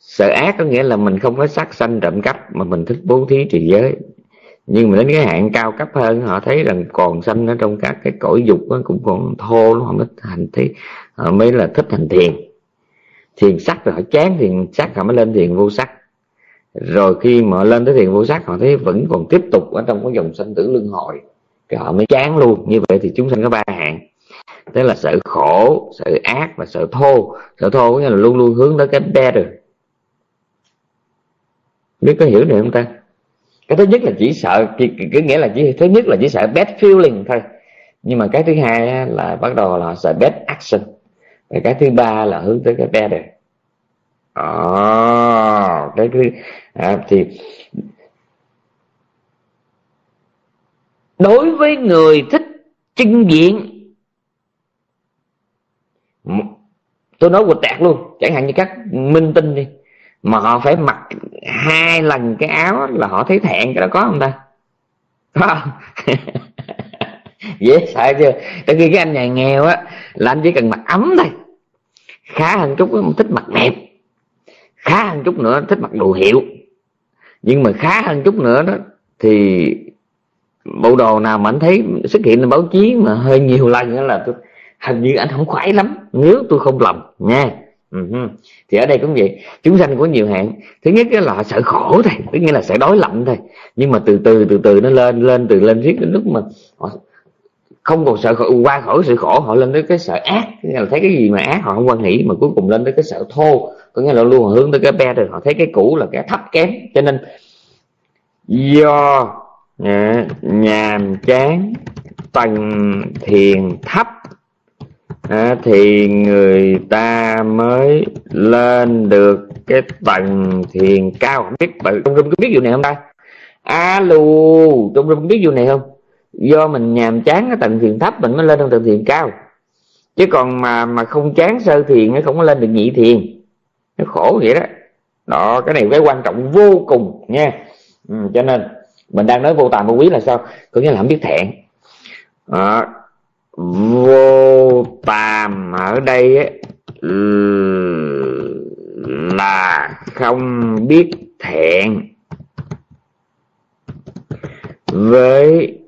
Sợ ác có nghĩa là mình không có sát sanh trộm cắp mà mình thích bố thí trì giới. Nhưng mà đến cái hạng cao cấp hơn họ thấy rằng còn sanh ở trong các cái cõi dục đó, cũng còn thô nó không thích hành thế họ mới là thích hành thiền. Thiền sắc rồi họ chán thiền sắc họ mới lên thiền vô sắc rồi khi mà lên tới thiền vô sắc, họ thấy vẫn còn tiếp tục ở trong cái dòng sanh tử luân hồi. Thì họ mới chán luôn. Như vậy thì chúng sanh có ba hạng. Tức là sợ khổ, sợ ác và sợ thô. Sợ thô có nghĩa là luôn luôn hướng tới cái better. Biết có hiểu được không ta? Cái thứ nhất là chỉ sợ cứ nghĩa là chỉ, thứ nhất là chỉ sợ bad feeling thôi. Nhưng mà cái thứ hai là bắt đầu là sợ bad action. Và cái thứ ba là hướng tới cái better à, cái thứ à, thì đối với người thích trưng diện tôi nói quịch tẹt luôn chẳng hạn như các minh tinh đi mà họ phải mặc hai lần cái áo là họ thấy thẹn cái đó có không ta? Có không? Dễ sợ chưa? Tại khi cái anh nhà nghèo á là anh chỉ cần mặc ấm thôi khá hơn chút thích mặc đẹp khá hơn chút nữa thích mặc đồ hiệu. Nhưng mà khá hơn chút nữa đó thì bộ đồ nào mà anh thấy xuất hiện trên báo chí mà hơi nhiều lần đó là tôi hình như anh không khoái lắm nếu tôi không lầm nha. Uh-huh. thì ở đây cũng vậy chúng sanh có nhiều hạn thứ nhất là họ sợ khổ thôi tức nghĩa là sợ đói lạnh thôi. Nhưng mà từ từ từ từ nó lên lên từ lên riết đến lúc mà họ không còn sợ khổ, qua khỏi sự khổ họ lên tới cái sợ ác. Nghĩa là thấy cái gì mà ác họ không quan nghĩ mà cuối cùng lên tới cái sợ thô có nghĩa là luôn hướng tới cái be rồi họ thấy cái cũ là cái thấp kém cho nên do à, nhàm chán tầng thiền thấp à, thì người ta mới lên được cái tầng thiền cao. Không biết bạn trong rung có biết vụ này không ta? Alo trong rung có biết vụ này không? Do mình nhàm chán cái tầng thiền thấp mình mới lên được tầng thiền cao. Chứ còn mà mà không chán sơ thiền nó không có lên được nhị thiền nó khổ vậy đó. Đó cái này cái quan trọng vô cùng nha. Ừ, cho nên mình đang nói vô tàm vô quý là sao? Có nghĩa là không biết thẹn. À, vô tàm ở đây ấy, là không biết thẹn với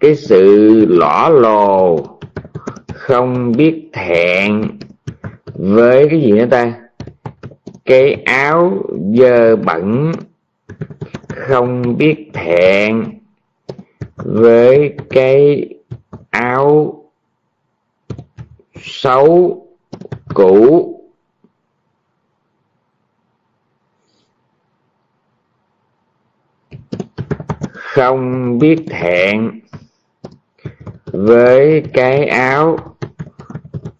cái sự lõ lồ không biết thẹn với cái gì nữa ta? Cái áo dơ bẩn, không biết thẹn. Với cái áo xấu cũ. Không biết thẹn. Với cái áo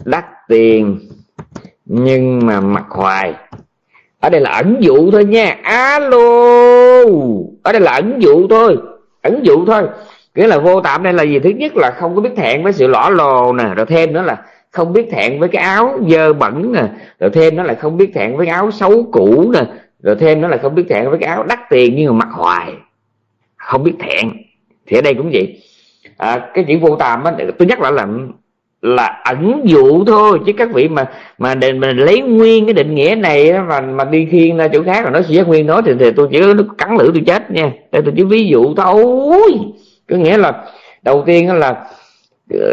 đắt tiền nhưng mà mặc hoài. Ở đây là ẩn dụ thôi nha. Alo. Ở đây là ẩn dụ thôi. Ẩn dụ thôi. Nghĩa là vô tạm đây là gì? Thứ nhất là không có biết thẹn với sự lõ lồ nè. Rồi thêm nữa là không biết thẹn với cái áo dơ bẩn nè. Rồi thêm nó là không biết thẹn với áo xấu cũ nè. Rồi thêm nó là không biết thẹn với cái áo đắt tiền nhưng mà mặc hoài. Không biết thẹn. Thì ở đây cũng vậy. À, cái chữ vô tàm á tôi nhắc lại là là ẩn dụ thôi. Chứ các vị mà mà định mình lấy nguyên cái định nghĩa này mà mà đi thiên ra chỗ khác rồi nó sẽ nguyên nói thì, thì tôi chỉ nó cắn lưỡi tôi chết nha. Đây tôi chỉ ví dụ thôi. Có nghĩa là đầu tiên là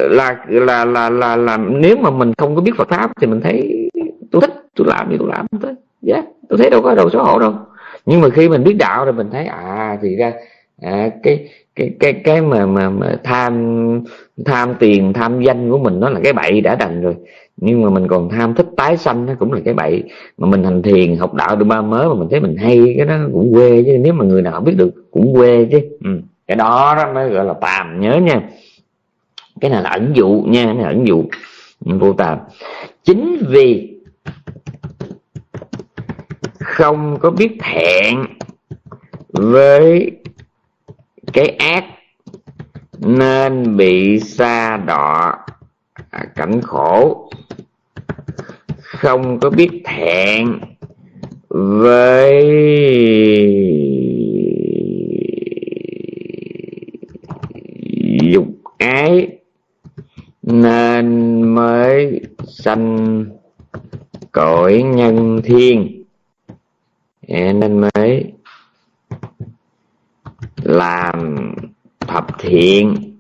là là là là là nếu mà mình không có biết Phật pháp thì mình thấy tôi thích tôi làm thì tôi làm thôi dạ yeah, tôi thấy đâu có đầu số hộ đâu. Nhưng mà khi mình biết đạo rồi mình thấy à thì ra à, cái cái cái cái mà mà, mà tham tham tiền tham danh của mình nó là cái bậy đã đành rồi. Nhưng mà mình còn tham thích tái sanh nó cũng là cái bậy. Mà mình hành thiền học đạo được ba mới mà mình thấy mình hay cái đó cũng quê chứ. Nếu mà người nào biết được cũng quê chứ. Ừ. cái đó đó mới gọi là tàm nhớ nha. Cái này là ẩn dụ nha cái này là ẩn dụ. Vô tàm. Chính vì không có biết thẹn với cái ác nên bị xa đọa à, cảnh khổ. Không có biết thẹn với dục ái nên mới sanh cõi nhân thiên. Nên mới làm thập thiện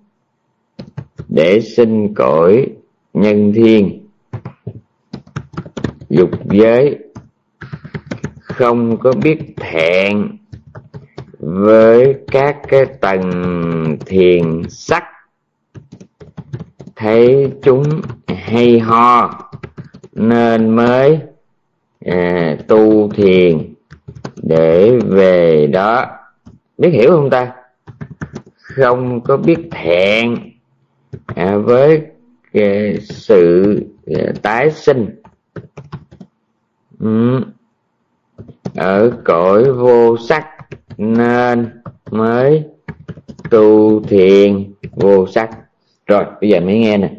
để sinh cõi nhân thiên. Dục giới không có biết thẹn với các cái tầng thiền sắc. Thấy chúng hay ho nên mới à, tu thiền để về đó biết hiểu không ta? Không có biết thẹn à, với cái sự à, tái sinh. Ừ. ở cõi vô sắc nên mới tu thiền vô sắc. Rồi bây giờ mới nghe nè.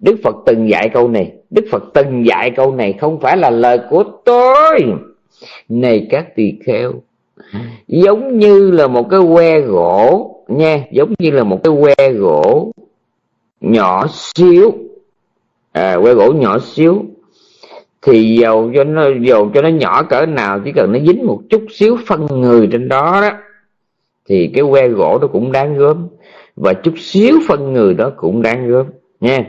Đức phật từng dạy câu này. Đức phật từng dạy câu này không phải là lời của tôi. Này các tỳ kheo giống như là một cái que gỗ nha giống như là một cái que gỗ nhỏ xíu. À, que gỗ nhỏ xíu. Thì dầu cho nó dầu cho nó nhỏ cỡ nào chỉ cần nó dính một chút xíu phân người trên đó đó thì cái que gỗ đó cũng đáng gớm. Và chút xíu phân người đó cũng đáng gớm nha.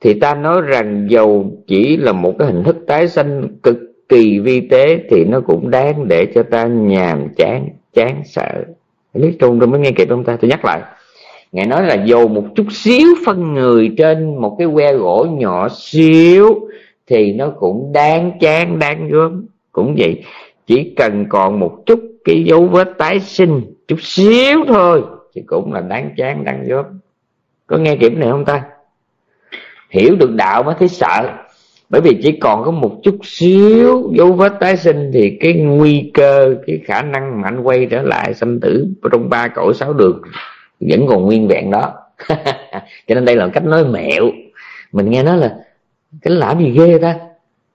Thì ta nói rằng dầu chỉ là một cái hình thức tái sanh cực kỳ vi tế thì nó cũng đáng để cho ta nhàm chán chán sợ. Lý trung rồi mới nghe kịp ông ta, tôi nhắc lại. Ngài nói là dù một chút xíu phân người trên một cái que gỗ nhỏ xíu thì nó cũng đáng chán, đáng gớm. Cũng vậy, chỉ cần còn một chút cái dấu vết tái sinh chút xíu thôi thì cũng là đáng chán, đáng gớm. Có nghe kịp này không ta? Hiểu được đạo mới thấy sợ bởi vì chỉ còn có một chút xíu dấu vết tái sinh thì cái nguy cơ, cái khả năng mà anh quay trở lại sanh tử trong ba cõi sáu đường vẫn còn nguyên vẹn đó. Cho nên đây là cách nói mẹo. Mình nghe nói là cái làm gì ghê ta?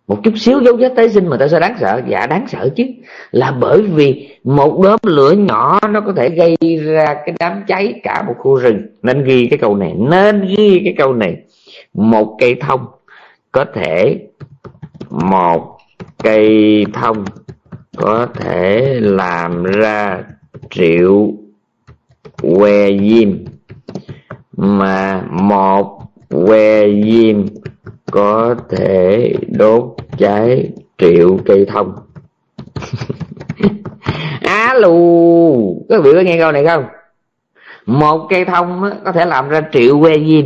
Một chút xíu dấu vết tái sinh mà ta sao đáng sợ. Dạ đáng sợ chứ. Là bởi vì một đốm lửa nhỏ nó có thể gây ra cái đám cháy cả một khu rừng. Nên ghi cái câu này, nên ghi cái câu này. Một cây thông có thể một cây thông có thể làm ra triệu que diêm, mà một que diêm có thể đốt cháy triệu cây thông. Alo các vị có nghe câu này không? Một cây thông có thể làm ra triệu que diêm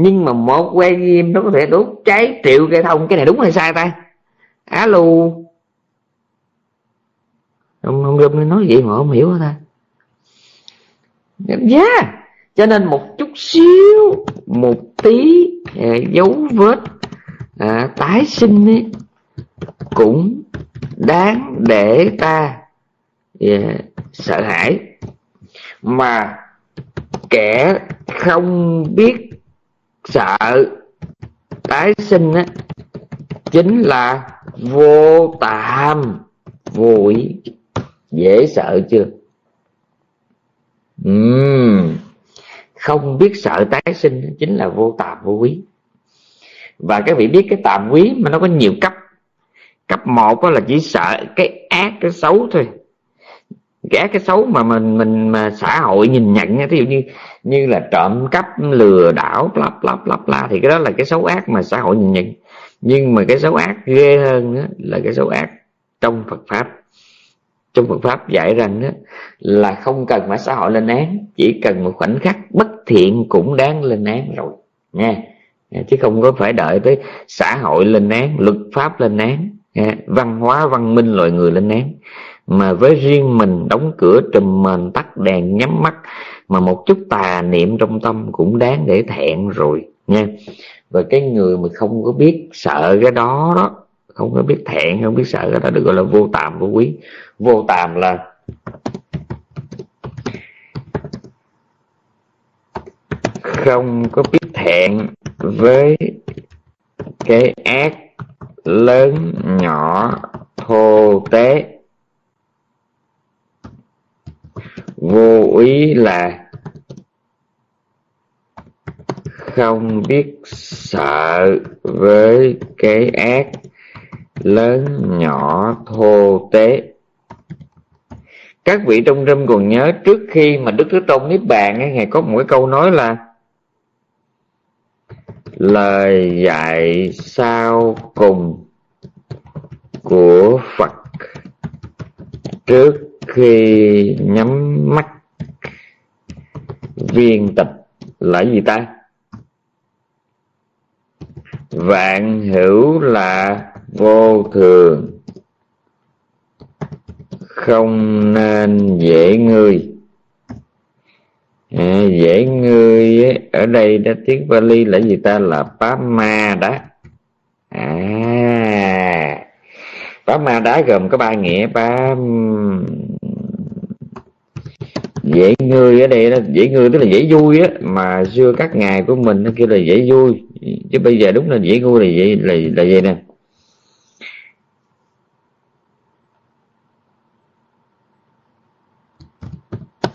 nhưng mà một que diêm nó có thể đốt cháy triệu cây thông. Cái này đúng hay sai ta? Alo. Ông ông râm nói vậy mà không hiểu ta? Dạ. Yeah. cho nên một chút xíu một tí à, dấu vết à, tái sinh ấy, cũng đáng để ta yeah, sợ hãi. Mà kẻ không biết sợ tái sinh á, chính là vô tạm vô ý dễ sợ chưa? Uhm. không biết sợ tái sinh chính là vô tạm, vô quý. Và các vị biết cái tạm quý mà nó có nhiều cấp. Cấp một đó là chỉ sợ cái ác, cái xấu thôi cái cái xấu mà mình mình mà xã hội nhìn nhận ví dụ như như là trộm cắp lừa đảo lắp lắp lắp la thì cái đó là cái xấu ác mà xã hội nhìn nhận. Nhưng mà cái xấu ác ghê hơn đó là cái xấu ác trong Phật pháp. Trong Phật pháp dạy rằng đó, là không cần phải xã hội lên án chỉ cần một khoảnh khắc bất thiện cũng đáng lên án rồi nha. Chứ không có phải đợi tới xã hội lên án luật pháp lên án văn hóa văn minh loài người lên án mà với riêng mình đóng cửa trùm mền tắt đèn nhắm mắt mà một chút tà niệm trong tâm cũng đáng để thẹn rồi nha và cái người mà không có biết sợ cái đó đó, không có biết thẹn, không biết sợ cái đó được gọi là vô tàm vô quý. Vô tàm là không có biết thẹn với cái ác lớn nhỏ thô tế vô ý là không biết sợ với cái ác lớn nhỏ thô tế. Các vị trong râm còn nhớ trước khi mà đức thế tôn niết bàn ấy, ngài có một cái câu nói là lời dạy sau cùng của phật trước khi nhắm mắt viên tịch là gì ta? Vạn hữu là vô thường không nên dễ ngươi à, dễ ngươi ấy, ở đây đã tiếng vali là gì ta? Là ma đó à ma đá gồm có ba nghĩa pháp dễ người ở đây đó, dễ người tức là dễ vui á, mà xưa các ngài của mình nó kêu là dễ vui. Chứ bây giờ đúng là dễ vui là vậy là là vậy nè.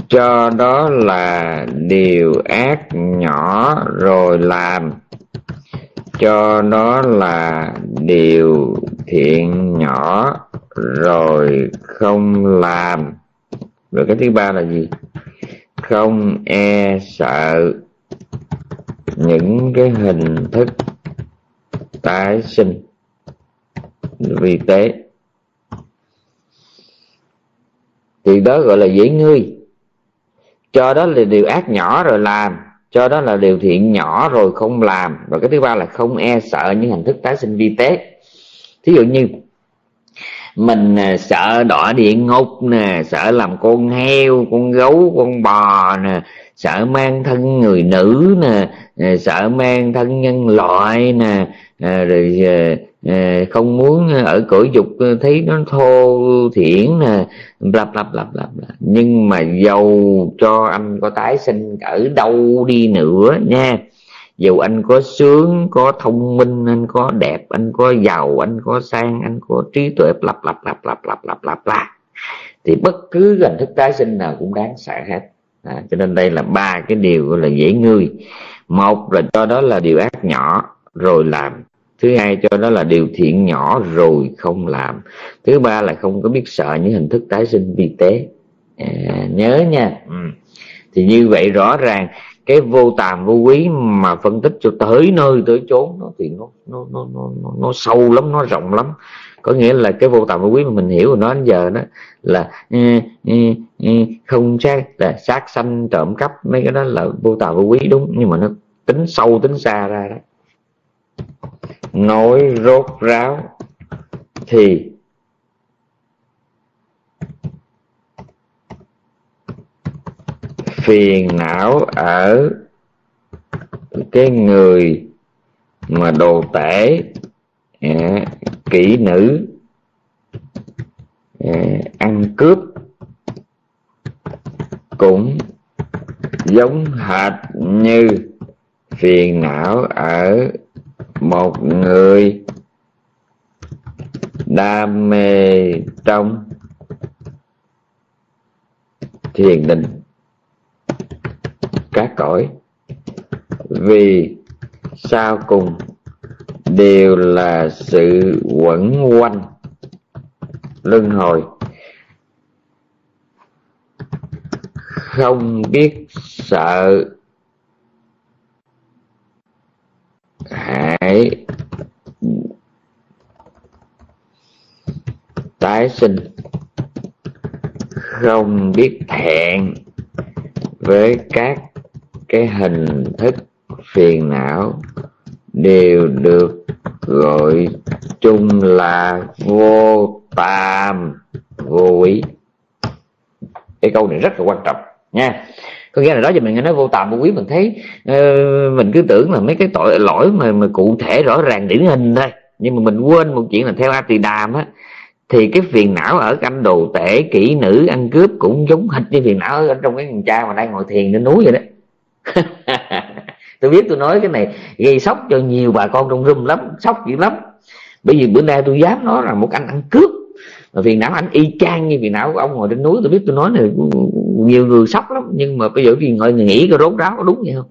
Cho đó là điều ác nhỏ rồi làm. Cho đó là điều thiện nhỏ rồi không làm rồi cái thứ ba là gì? Không e sợ những cái hình thức tái sinh vì tế. Thì đó gọi là dễ ngươi. Cho đó là điều ác nhỏ rồi làm. Cho đó là điều thiện nhỏ rồi không làm. Và cái thứ ba là không e sợ những hình thức tái sinh vi tế. Thí dụ như mình à, sợ đọa địa ngục nè, sợ làm con heo, con gấu, con bò nè, sợ mang thân người nữ nè à, sợ mang thân nhân loại nè à, rồi không muốn ở cõi dục thấy nó thô thiển nè lặp lặp lặp lặp nhưng mà dầu cho anh có tái sinh ở đâu đi nữa nha dù anh có sướng có thông minh anh có đẹp anh có giàu anh có sang anh có trí tuệ lặp lặp lặp lặp lặp lặp lặp lặp thì bất cứ hình thức tái sinh nào cũng đáng sợ hết. À, cho nên đây là ba cái điều gọi là dễ ngươi. Một là cho đó là điều ác nhỏ rồi làm. Thứ hai cho đó là điều thiện nhỏ rồi không làm. Thứ ba là không có biết sợ những hình thức tái sinh vi tế. À, nhớ nha. Ừ. thì như vậy rõ ràng cái vô tàm vô quý mà phân tích cho tới nơi tới chốn nó thì nó nó nó nó, nó, nó sâu lắm nó rộng lắm. Có nghĩa là cái vô tàm vô quý mà mình hiểu nó đến giờ đó là ừ, ừ, ừ, không sát là sát sanh trộm cắp mấy cái đó là vô tàm vô quý đúng nhưng mà nó tính sâu tính xa ra đó. Nói rốt ráo thì phiền não ở cái người mà đồ tể à, kỹ nữ à, ăn cướp cũng giống hệt như phiền não ở một người đam mê trong thiền định các cõi. Vì sau cùng đều là sự quẩn quanh? Luân hồi. Không biết sợ hãy tái sinh. Không biết thẹn với các cái hình thức phiền não đều được gọi chung là vô tạm vô quý. Cái câu này rất là quan trọng nha. Có nghĩa là đó giờ mình nghe nói vô tàm vô quý mình thấy uh, mình cứ tưởng là mấy cái tội lỗi mà mà cụ thể rõ ràng điển hình thôi. Nhưng mà mình quên một chuyện là theo a tỳ đàm á thì cái phiền não ở canh đồ tể kỹ nữ ăn cướp cũng giống hệt như phiền não ở trong cái thằng cha mà đang ngồi thiền trên núi vậy đó. tôi biết tôi nói cái này gây sốc cho nhiều bà con trong rung lắm, sốc dữ lắm. Bởi vì bữa nay tôi dám nói là một anh ăn cướp, mà phiền não anh y chang như phiền não của ông ngồi trên núi. Tôi biết tôi nói này, nhiều người sốc lắm, nhưng mà bây giờ vì ngồi nghĩ có rốt ráo có đúng vậy không?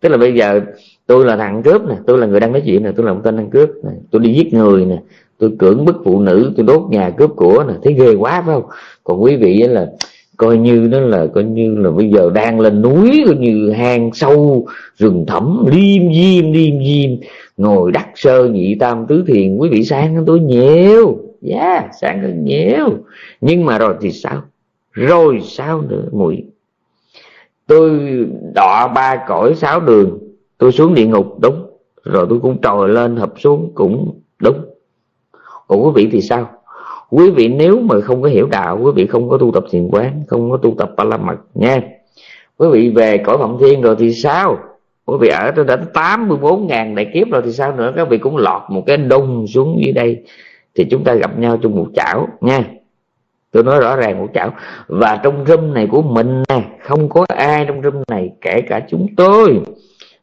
Tức là bây giờ tôi là thằng cướp nè, tôi là người đang nói chuyện nè, tôi là một tên ăn cướp nè, tôi đi giết người nè, tôi cưỡng bức phụ nữ, tôi đốt nhà cướp của nè. Thấy ghê quá phải không? Còn quý vị là coi như đó là coi như là bây giờ đang lên núi coi như hang sâu rừng thẳm liêm diêm liêm diêm. Ngồi đắc sơ nhị tam tứ thiền quý vị sang hơn tôi nhiều. Dạ yeah, sang hơn nhiều. Nhưng mà rồi thì sao? Rồi sao nữa mùi? Tôi đọ ba cõi sáu đường tôi xuống địa ngục đúng. Rồi tôi cũng trồi lên hợp xuống cũng đúng. Còn quý vị thì sao? Quý vị nếu mà không có hiểu đạo, quý vị không có tu tập thiền quán, không có tu tập ba la mật nha. Quý vị về cõi phạm thiên rồi thì sao? Quý vị ở đến 84 ngàn đại kiếp rồi thì sao nữa? Các vị cũng lọt một cái đông xuống dưới đây thì chúng ta gặp nhau trong một chảo nha. Tôi nói rõ ràng một chảo. Và trong râm này của mình nè, không có ai trong râm này kể cả chúng tôi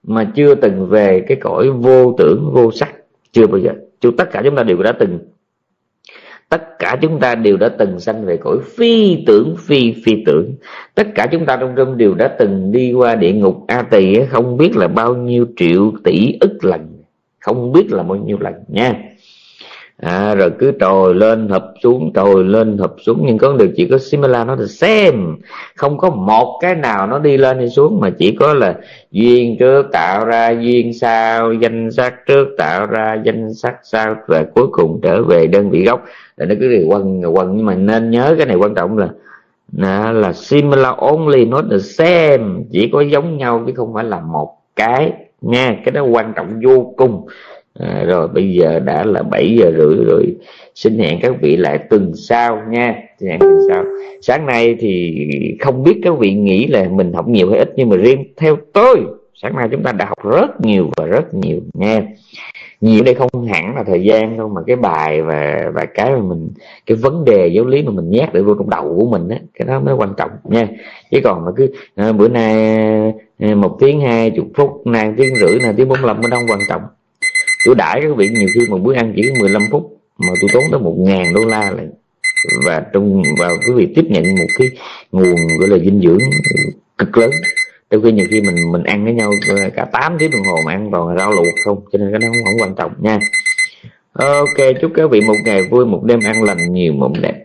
mà chưa từng về cái cõi vô tưởng, vô sắc. Chưa bao giờ. Chúng tất cả chúng ta đều đã từng tất cả chúng ta đều đã từng sanh về cõi phi tưởng phi phi tưởng. Tất cả chúng ta trong trong đều đã từng đi qua địa ngục a tỳ không biết là bao nhiêu triệu tỷ ức lần không biết là bao nhiêu lần nha. À, rồi cứ trồi lên hợp xuống trồi lên hợp xuống nhưng có được chỉ có simila nó là xem. Không có một cái nào nó đi lên hay xuống mà chỉ có là duyên trước tạo ra duyên sau danh sắc trước tạo ra danh sắc sau và cuối cùng trở về đơn vị gốc là nó cứ đi quần quần nhưng mà nên nhớ cái này quan trọng là là, là similar only not the same. Chỉ có giống nhau chứ không phải là một cái nha. Cái đó quan trọng vô cùng. À, rồi bây giờ đã là 7 giờ rưỡi rồi. Xin hẹn các vị lại tuần sau nha. Xin hẹn tuần sau. Sáng nay thì không biết các vị nghĩ là mình học nhiều hay ít nhưng mà riêng theo tôi sáng nay chúng ta đã học rất nhiều và rất nhiều nha nhiều đây không hẳn là thời gian đâu mà cái bài và và cái mà mình cái vấn đề giáo lý mà mình nhét được vô trong đầu của mình á cái đó mới quan trọng nha. Chứ còn mà cứ à, bữa nay à, một tiếng hai chục phút nay tiếng rưỡi nay tiếng bốn mươi lăm nó không quan trọng. Tôi đãi các vị nhiều khi một bữa ăn chỉ 15 phút mà tôi tốn tới một ngàn đô la là và trong và quý vị tiếp nhận một cái nguồn gọi là dinh dưỡng cực lớn đôi khi nhiều khi mình mình ăn với nhau cả 8 tiếng đồng hồ mà ăn toàn rau luộc không cho nên cái đó không, không quan trọng nha. Ok chúc các vị một ngày vui một đêm ăn lành nhiều mộng đẹp.